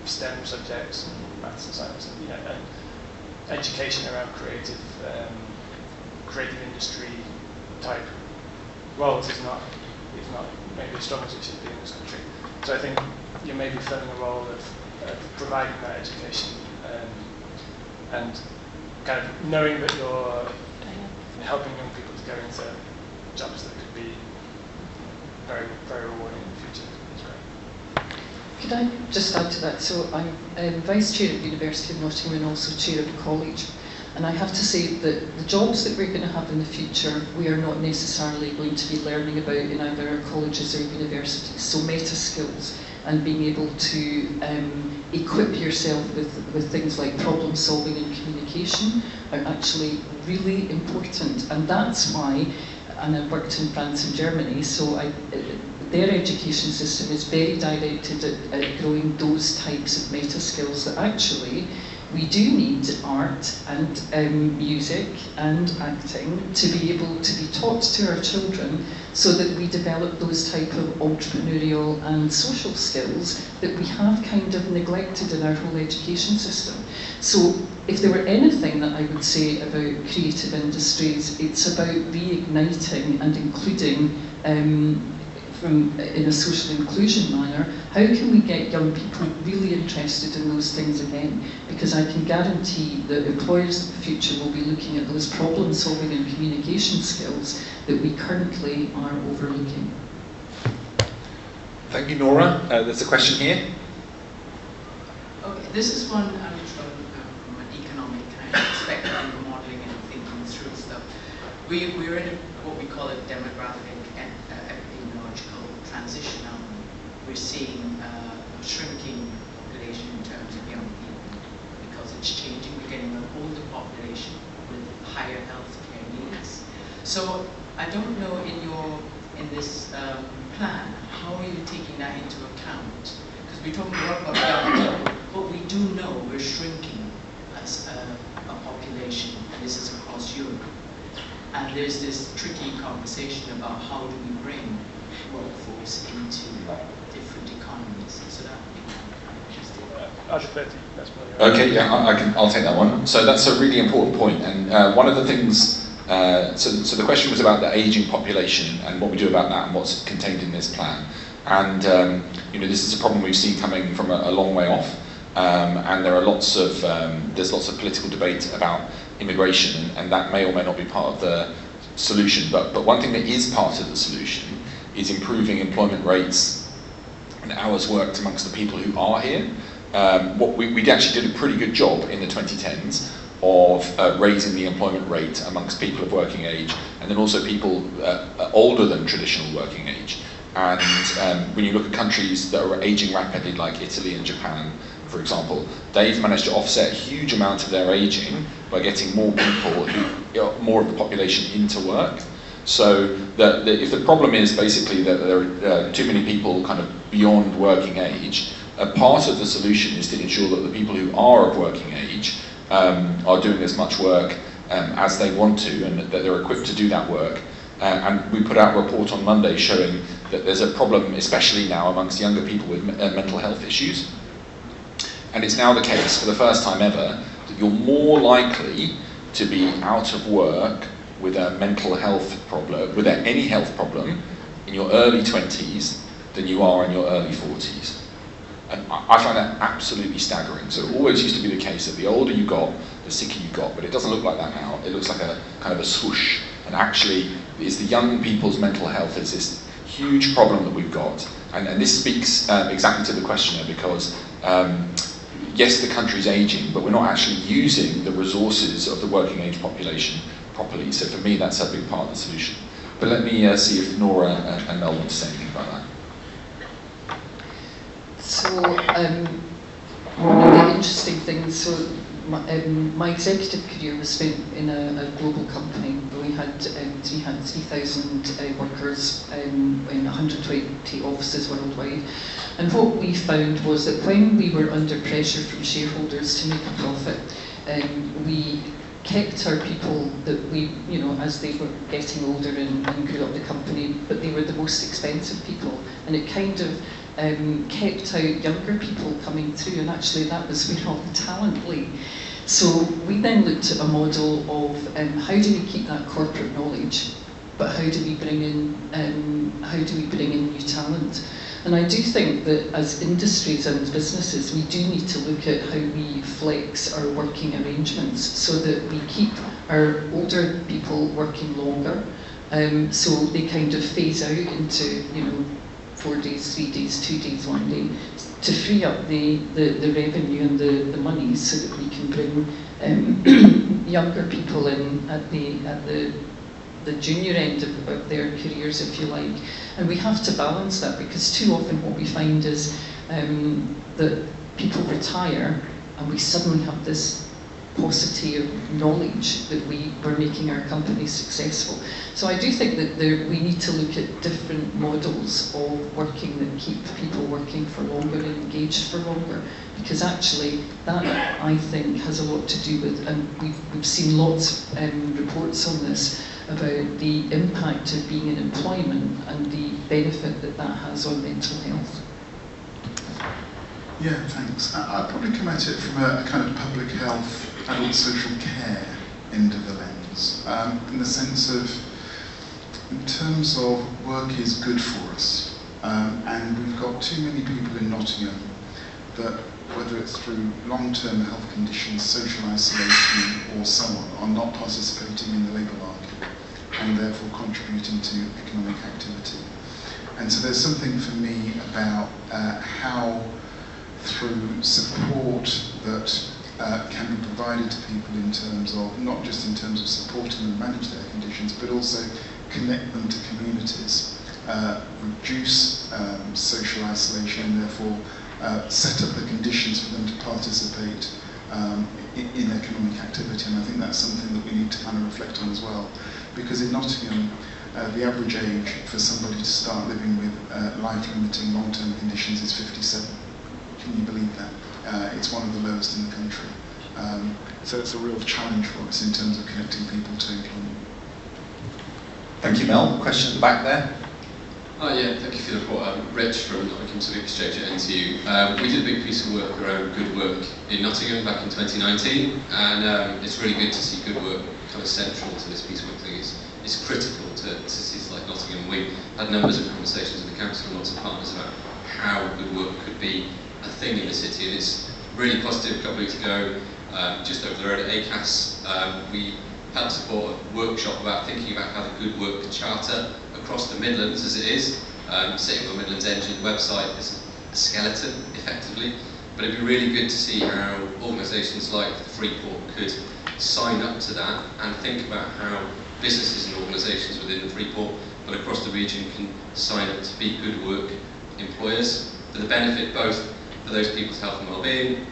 STEM subjects and maths and science and, you know, and education around creative, um, creative industry type roles is not, is not maybe as strong as it should be in this country. So I think you may be filling a role of, of providing that education um, and kind of knowing that you're helping young people to go into jobs that could be very, very rewarding in the future is great. Could I just add to that? So I'm Vice Chair at the University of Nottingham and also Chair of the College. And I have to say that the jobs that we're going to have in the future, we are not necessarily going to be learning about in either our colleges or universities. So meta skills and being able to um, equip yourself with, with things like problem solving and communication are actually really important. And that's why, and I've worked in France and Germany, so I, their education system is very directed at, at growing those types of meta skills that actually we do need art and um, music and acting to be able to be taught to our children so that we develop those type of entrepreneurial and social skills that we have kind of neglected in our whole education system. So if there were anything that I would say about creative industries, it's about reigniting and including um, from in a social inclusion manner, how can we get young people really interested in those things again? Because I can guarantee that employers of the future will be looking at those problem solving and communication skills that we currently are overlooking. Thank you, Nora. Uh, there's a question here. Okay, this is one I'm from, um, from an economic kind of perspective, modeling and thinking through stuff. We, we're in a, what we call a demographic and epidemiological transition on. We're seeing a shrinking population in terms of young people because it's changing. We're getting an older population with higher health care needs. So I don't know in your in this um, plan, how are you taking that into account? Because we're talking a lot about young people, but we do know we're shrinking as a, a population, and this is across Europe. And there's this tricky conversation about how do we bring workforce into different economies. So that Okay, yeah, I, I, can, I'll take that one. So that's a really important point, and uh, one of the things. Uh, so, so the question was about the aging population and what we do about that and what's contained in this plan. And um, you know, this is a problem we've seen coming from a, a long way off. Um, and there are lots of um, there's lots of political debate about immigration, and, and, that may or may not be part of the solution. But, but one thing that is part of the solution is improving employment rates and hours worked amongst the people who are here. Um, what we, we actually did a pretty good job in the 2010s of uh, raising the employment rate amongst people of working age and then also people uh, uh older than traditional working age. And um, when you look at countries that are aging rapidly, like Italy and Japan, for example, they've managed to offset a huge amount of their aging by getting more people, who, more of the population into work. So the, if the problem is basically that there are uh, too many people kind of beyond working age, a part of the solution is to ensure that the people who are of working age um, are doing as much work um, as they want to and that they're equipped to do that work. Uh, and we put out a report on Monday showing that there's a problem, especially now amongst younger people with uh, mental health issues. And it's now the case, for the first time ever, that you're more likely to be out of work with a mental health problem, with any health problem, in your early 20s than you are in your early 40s. And I find that absolutely staggering. So it always used to be the case that the older you got, the sicker you got, but it doesn't look like that now. It looks like a kind of a swoosh. And actually, it's the young people's mental health is this huge problem that we've got. And, and this speaks um, exactly to the questioner because um, yes, the country's aging, but we're not actually using the resources of the working age population properly. So for me, that's a big part of the solution. But let me uh, see if Nora and, and Mel want to say anything about that. So, um, one of the interesting things, so my, um, my executive career was spent in a, a global company. We had um, 3,000 uh, workers um, in 120 offices worldwide. And what we found was that when we were under pressure from shareholders to make a profit, um, we kept our people that we, you know, as they were getting older and, and grew up the company, but they were the most expensive people. And it kind of um, kept out younger people coming through, and actually that was (laughs) where all the talent lay. So we then looked at a model of um, how do we keep that corporate knowledge, but how do we bring in um, how do we bring in new talent? And I do think that as industries and businesses, we do need to look at how we flex our working arrangements so that we keep our older people working longer. Um, so they kind of phase out into, you know, four days, three days, two days, one day, to free up the, the, the revenue and the, the money so that we can bring um, (clears throat) younger people in at the, at the, the junior end of, of their careers, if you like. And we have to balance that because too often what we find is um, that people retire and we suddenly have this paucity of knowledge that we were making our company successful. So I do think that there, we need to look at different models of working that keep people working for longer and engaged for longer, because actually that I think has a lot to do with, and we've, we've seen lots of um, reports on this, about the impact of being in employment and the benefit that that has on mental health. Yeah, thanks. I'd probably come at it from a, a kind of public health adult social care end of the lens, um, in the sense of, in terms of work is good for us, um, and we've got too many people in Nottingham that, whether it's through long-term health conditions, social isolation, or so on, are not participating in the labour market, and therefore contributing to economic activity. And so there's something for me about uh, how through support that uh, can be provided to people in terms of, not just in terms of supporting them manage their conditions, but also connect them to communities, uh, reduce um, social isolation and therefore uh, set up the conditions for them to participate um, in, in, economic activity. And I think that's something that we need to kind of reflect on as well. Because in Nottingham, uh, the average age for somebody to start living with uh, life-limiting long-term conditions is 57. Can you believe that? Uh, it's one of the lowest in the country. Um, so it's a real challenge for us in terms of connecting people to employment. Thank you, Mel. Question at the back there. Oh yeah, thank you for the report. I'm Rich from Nottingham Civic Exchange at NTU. Um, we did a big piece of work around good work in Nottingham back in 2019, and um, it's really good to see good work kind of central to this piece of work thing. It's, it's critical to, cities like Nottingham. We had numbers of conversations with the council and lots of partners about how good work could be a thing in the city, and it's really positive. A couple of weeks ago, um, just over the road at ACAS, um, we help support a workshop about thinking about how the Good Work Charter across the Midlands, as it is, um, sitting on the Midlands Engine website is a skeleton, effectively. But it'd be really good to see how organisations like the Freeport could sign up to that and think about how businesses and organisations within the Freeport but across the region can sign up to be good work employers for the benefit both for those people's health and well-being,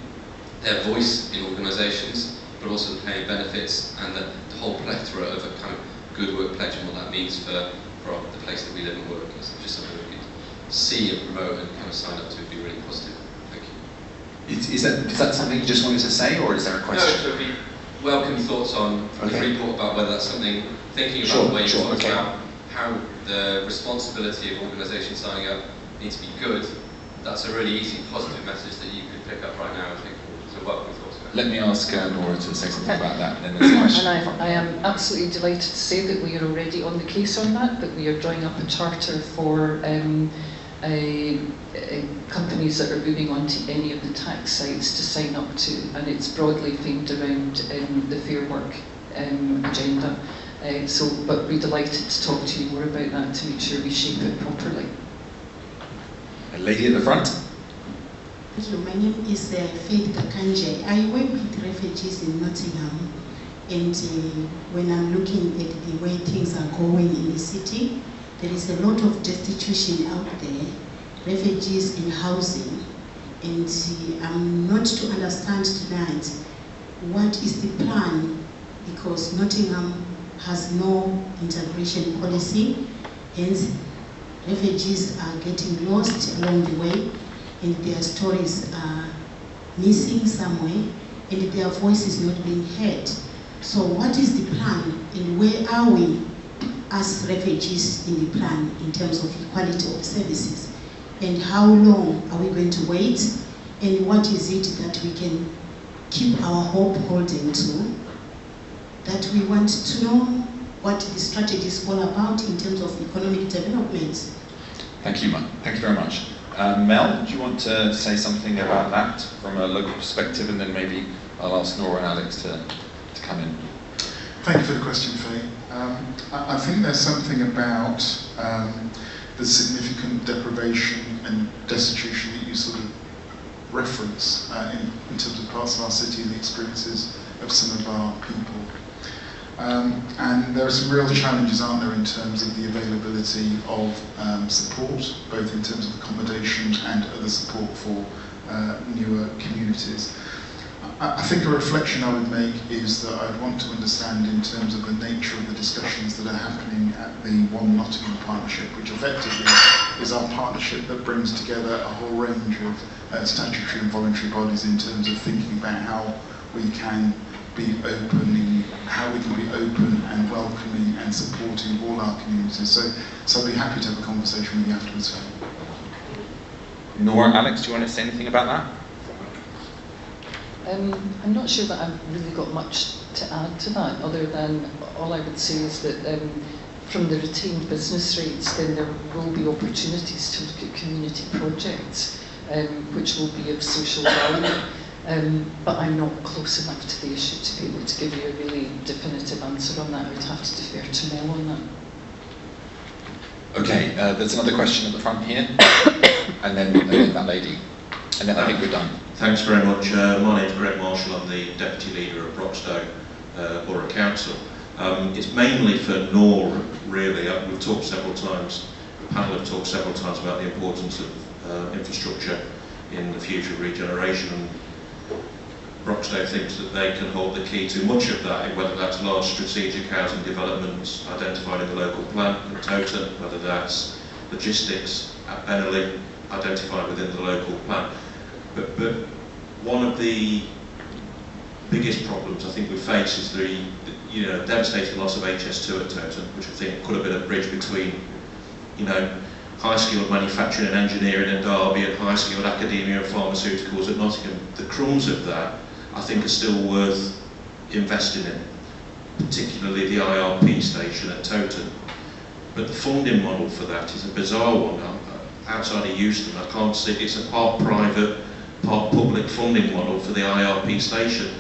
their voice in organisations, but also the paying benefits and the, the whole plethora of a kind of good work pledge and what that means for, for the place that we live and work. It's just something we could see and promote and kind of sign up to would be really positive. Thank you. Is, is, that, is that something you just wanted to say, or is there a question? No, so be welcome thoughts on from Okay. the report about whether that's something, thinking about Sure, the way you sure, talked okay. about how the responsibility of organisations signing up needs to be good. That's a really easy, positive message that you could pick up right now and think forward. So welcome thoughts. Let me ask uh, Nora to say something about that, (coughs) and then there's a question. And I, I am absolutely delighted to say that we are already on the case on that, that we are drawing up a charter for um, a, a companies that are moving on to any of the tax sites to sign up to, and it's broadly themed around um, the Fair Work um, agenda. Uh, so, but we're delighted to talk to you more about that to make sure we shape it properly. A lady at the front. Thank you. My name is uh, Faith Kakanje. I work with refugees in Nottingham, and uh, when I'm looking at the way things are going in the city, there is a lot of destitution out there, refugees in housing, and I'm not to understand tonight what is the plan because Nottingham has no integration policy, hence refugees are getting lost along the way and their stories are missing somewhere and their voice is not being heard. So what is the plan and where are we as refugees in the plan in terms of equality of services? And how long are we going to wait? And what is it that we can keep our hope holding to? That we want to know what the strategy is all about in terms of economic development. Thank you, Ma- thank you very much. Uh, Mel, do you want to say something about that from a local perspective, and then maybe I'll ask Nora and Alex to, to come in. Thank you for the question, Faye. Um, I, think there's something about um, the significant deprivation and destitution that you sort of reference uh, in, in terms of parts of our city and the experiences of some of our people. Um, and there are some real challenges, aren't there, in terms of the availability of um, support, both in terms of accommodation and other support for uh, newer communities. I think a reflection I would make is that I'd want to understand in terms of the nature of the discussions that are happening at the One Nottingham Partnership, which effectively is our partnership that brings together a whole range of uh, statutory and voluntary bodies in terms of thinking about how we can be open, how we can be open and welcoming and supporting all our communities. So, so I'd be happy to have a conversation with you afterwards. Nora, Alex, do you want to say anything about that? Um, I'm not sure that I've really got much to add to that, other than all I would say is that um, from the retained business rates, then there will be opportunities to look at community projects, um, which will be of social value. Um, but I'm not close enough to the issue to be able to give you a really definitive answer on that. I would have to defer to Mel on that. Okay, uh, there's another question at the front here, (coughs) and then, and then that lady, and then I think we're done. Thanks very much. Uh, my name's Greg Marshall. I'm the Deputy Leader of Broxtowe uh, Borough Council. Um, it's mainly for NOR, really. Uh, we've talked several times, the panel have talked several times about the importance of uh, infrastructure in the future of regeneration. Broxtowe thinks that they can hold the key to much of that, whether that's large strategic housing developments identified in the local plan at Toton, whether that's logistics at identified within the local plan. But, but one of the biggest problems I think we face is the, you know, devastating loss of HS2 at Toton, which I think could have been a bridge between, you know, high-skilled manufacturing and engineering at Derby and high-skilled academia and pharmaceuticals at Nottingham. The crumbs of that, I think, are still worth investing in, particularly the IRP station at Toton. But the funding model for that is a bizarre one. Outside of Euston, I can't see, it's a part private, public funding model for the IRP station.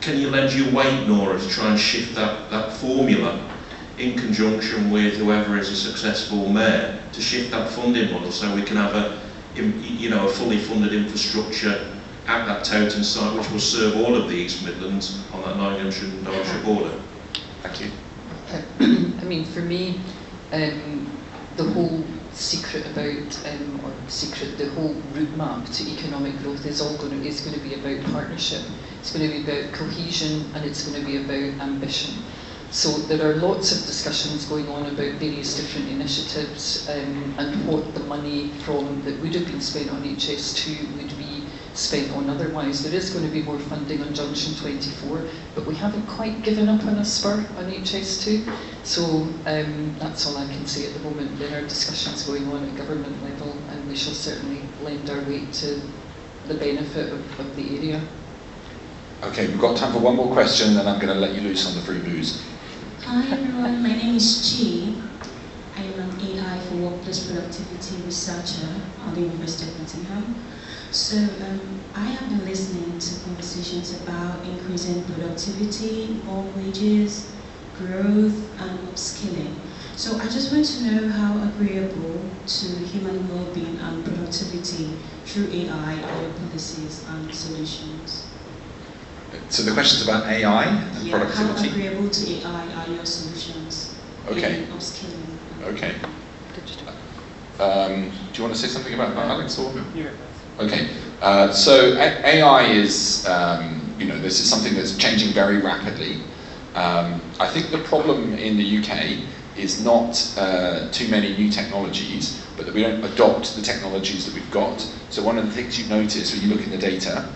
can you lend your weight, Nora, to try and shift that, that formula in conjunction with whoever is a successful mayor to shift that funding model so we can have a, you know, a fully funded infrastructure at that Toton site which will serve all of the East Midlands on that 900 Derbyshire border. Thank you. (clears throat) I mean, for me, um, the whole secret about, um, or secret, the whole route map to economic growth is all going to, is going to be about partnership. It's going to be about cohesion and it's going to be about ambition. So there are lots of discussions going on about various different initiatives um, and what the money from that would have been spent on HS2 would be spent on otherwise. There is going to be more funding on Junction 24, but we haven't quite given up on a spur on HS2. So um, that's all I can say at the moment. There are discussions going on at government level, and we shall certainly lend our weight to the benefit of, of the area. Okay, we've got time for one more question, then I'm going to let you loose on the free booze. Hi everyone, my name is Chi. I am an AI for Workplace Productivity Researcher at the University of Nottingham. So um, I have been listening to conversations about increasing productivity, more wages, growth, and upskilling. So I just want to know how agreeable to human well-being and productivity through AI are your policies and solutions. So the question's about AI and yeah, productivity? How agreeable to AI are your solutions okay. in upskilling? Okay. Um, do you want to say something about that, Alex? Or? Yeah. Okay. Uh, so AI is, um, you know, this is something that's changing very rapidly. Um, I think the problem in the UK is not uh, too many new technologies, but that we don't adopt the technologies that we've got. So one of the things you notice when you look in the data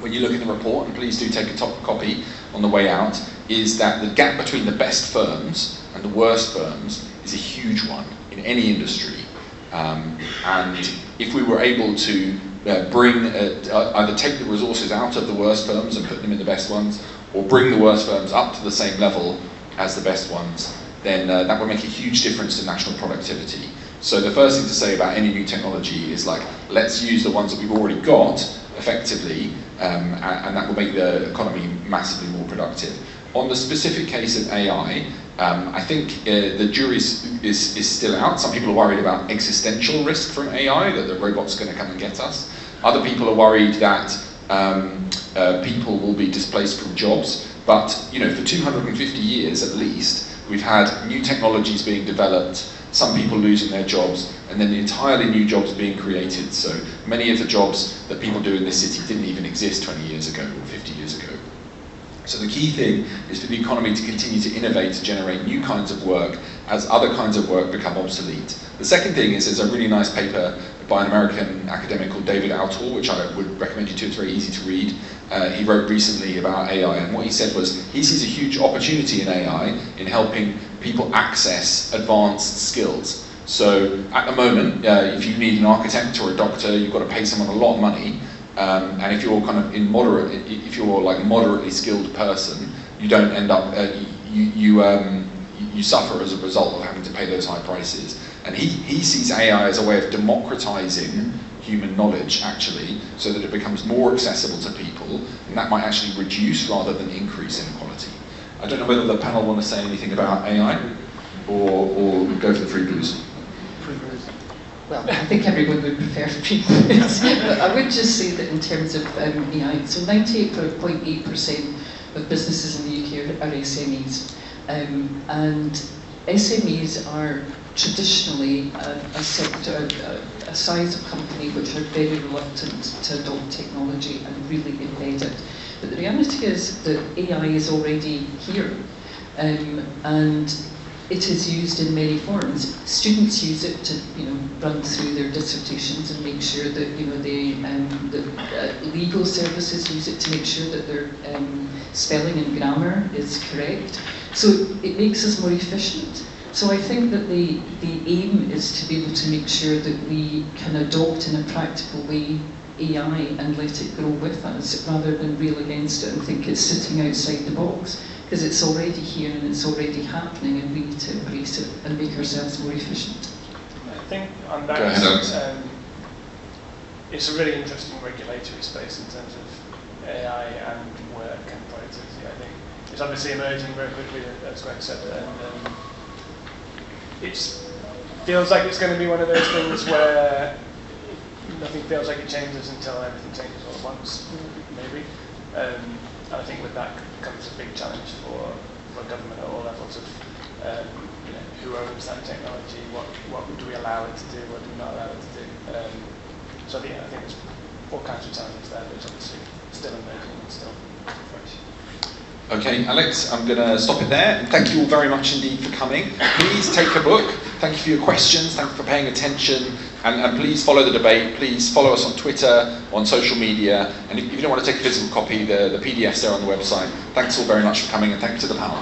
when you look in the report, and please do take a top copy on the way out, is that the gap between the best firms and the worst firms is a huge one in any industry. Um, and if we were able to uh, bring, uh, either take the resources out of the worst firms and put them in the best ones, or bring the worst firms up to the same level as the best ones, then uh, that would make a huge difference to national productivity. So the first thing to say about any new technology is like, let's use the ones that we've already got effectively, um, and, and, that will make the economy massively more productive. On the specific case of AI, um, I think uh, the jury is, is, still out. Some people are worried about existential risk from AI, that the robot's going to come and get us. Other people are worried that um, uh, people will be displaced from jobs. But you know, for 250 years at least, we've had new technologies being developed some people losing their jobs, and then entirely new jobs being created. So many of the jobs that people do in this city didn't even exist 20 years ago or 50 years ago. So the key thing is for the economy to continue to innovate, to generate new kinds of work as other kinds of work become obsolete. The second thing is there's a really nice paper by an American academic called David Autor, which I would recommend you to, it's very easy to read. Uh, he wrote recently about AI, and what he said was he sees a huge opportunity in AI in helping people access advanced skills. So at the moment, uh, if you need an architect or a doctor, you've got to pay someone a lot of money. Um, and if you're kind of in moderate, if you're like a moderately skilled person, you don't end up, uh, you, you, um, you suffer as a result of having to pay those high prices. And he, he sees AI as a way of democratizing human knowledge, actually, so that it becomes more accessible to people, and that might actually reduce rather than increase inequality. I don't know whether the panel want to say anything about AI, or, or go for the free booze. Well, I think everyone would prefer free (laughs) but I would just say that in terms of um, AI, so 98.8% of businesses in the UK are, are SMEs, um, and SMEs are traditionally a, a sector, a, a, size of company which are very reluctant to adopt technology and really embed it. But the reality is that AI is already here, um, and it is used in many forms. Students use it to, you know, run through their dissertations and make sure that, you know, they, um, the uh, legal services use it to make sure that their um, spelling and grammar is correct. So it makes us more efficient. So I think that the, the aim is to be able to make sure that we can adopt in a practical way AI and let it grow with us rather than rail against it and think it's sitting outside the box because it's already here and it's already happening and we need to embrace it and make ourselves more efficient. I think on that, um, it's a really interesting regulatory space in terms of AI and work and productivity. I think it's obviously emerging very quickly, as Greg said, and um, it feels like it's going to be one of those things where nothing feels like it changes until everything changes all at once, maybe. Um, and I think with that comes a big challenge for, for government at all levels of um, you know, who owns that technology, what, what do we allow it to do, what do we not allow it to do. Um, so yeah, I think there's all kinds of challenges there, but it's obviously still emerging and still fresh. Okay, Alex, I'm going to stop it there. Thank you all very much indeed for coming. Please take a book. Thank you for your questions. Thank you for paying attention. And, and please follow the debate. Please follow us on Twitter, on social media. And if, if you don't want to take a physical copy, the, the PDF's there on the website. Thanks all very much for coming and thank you to the panel.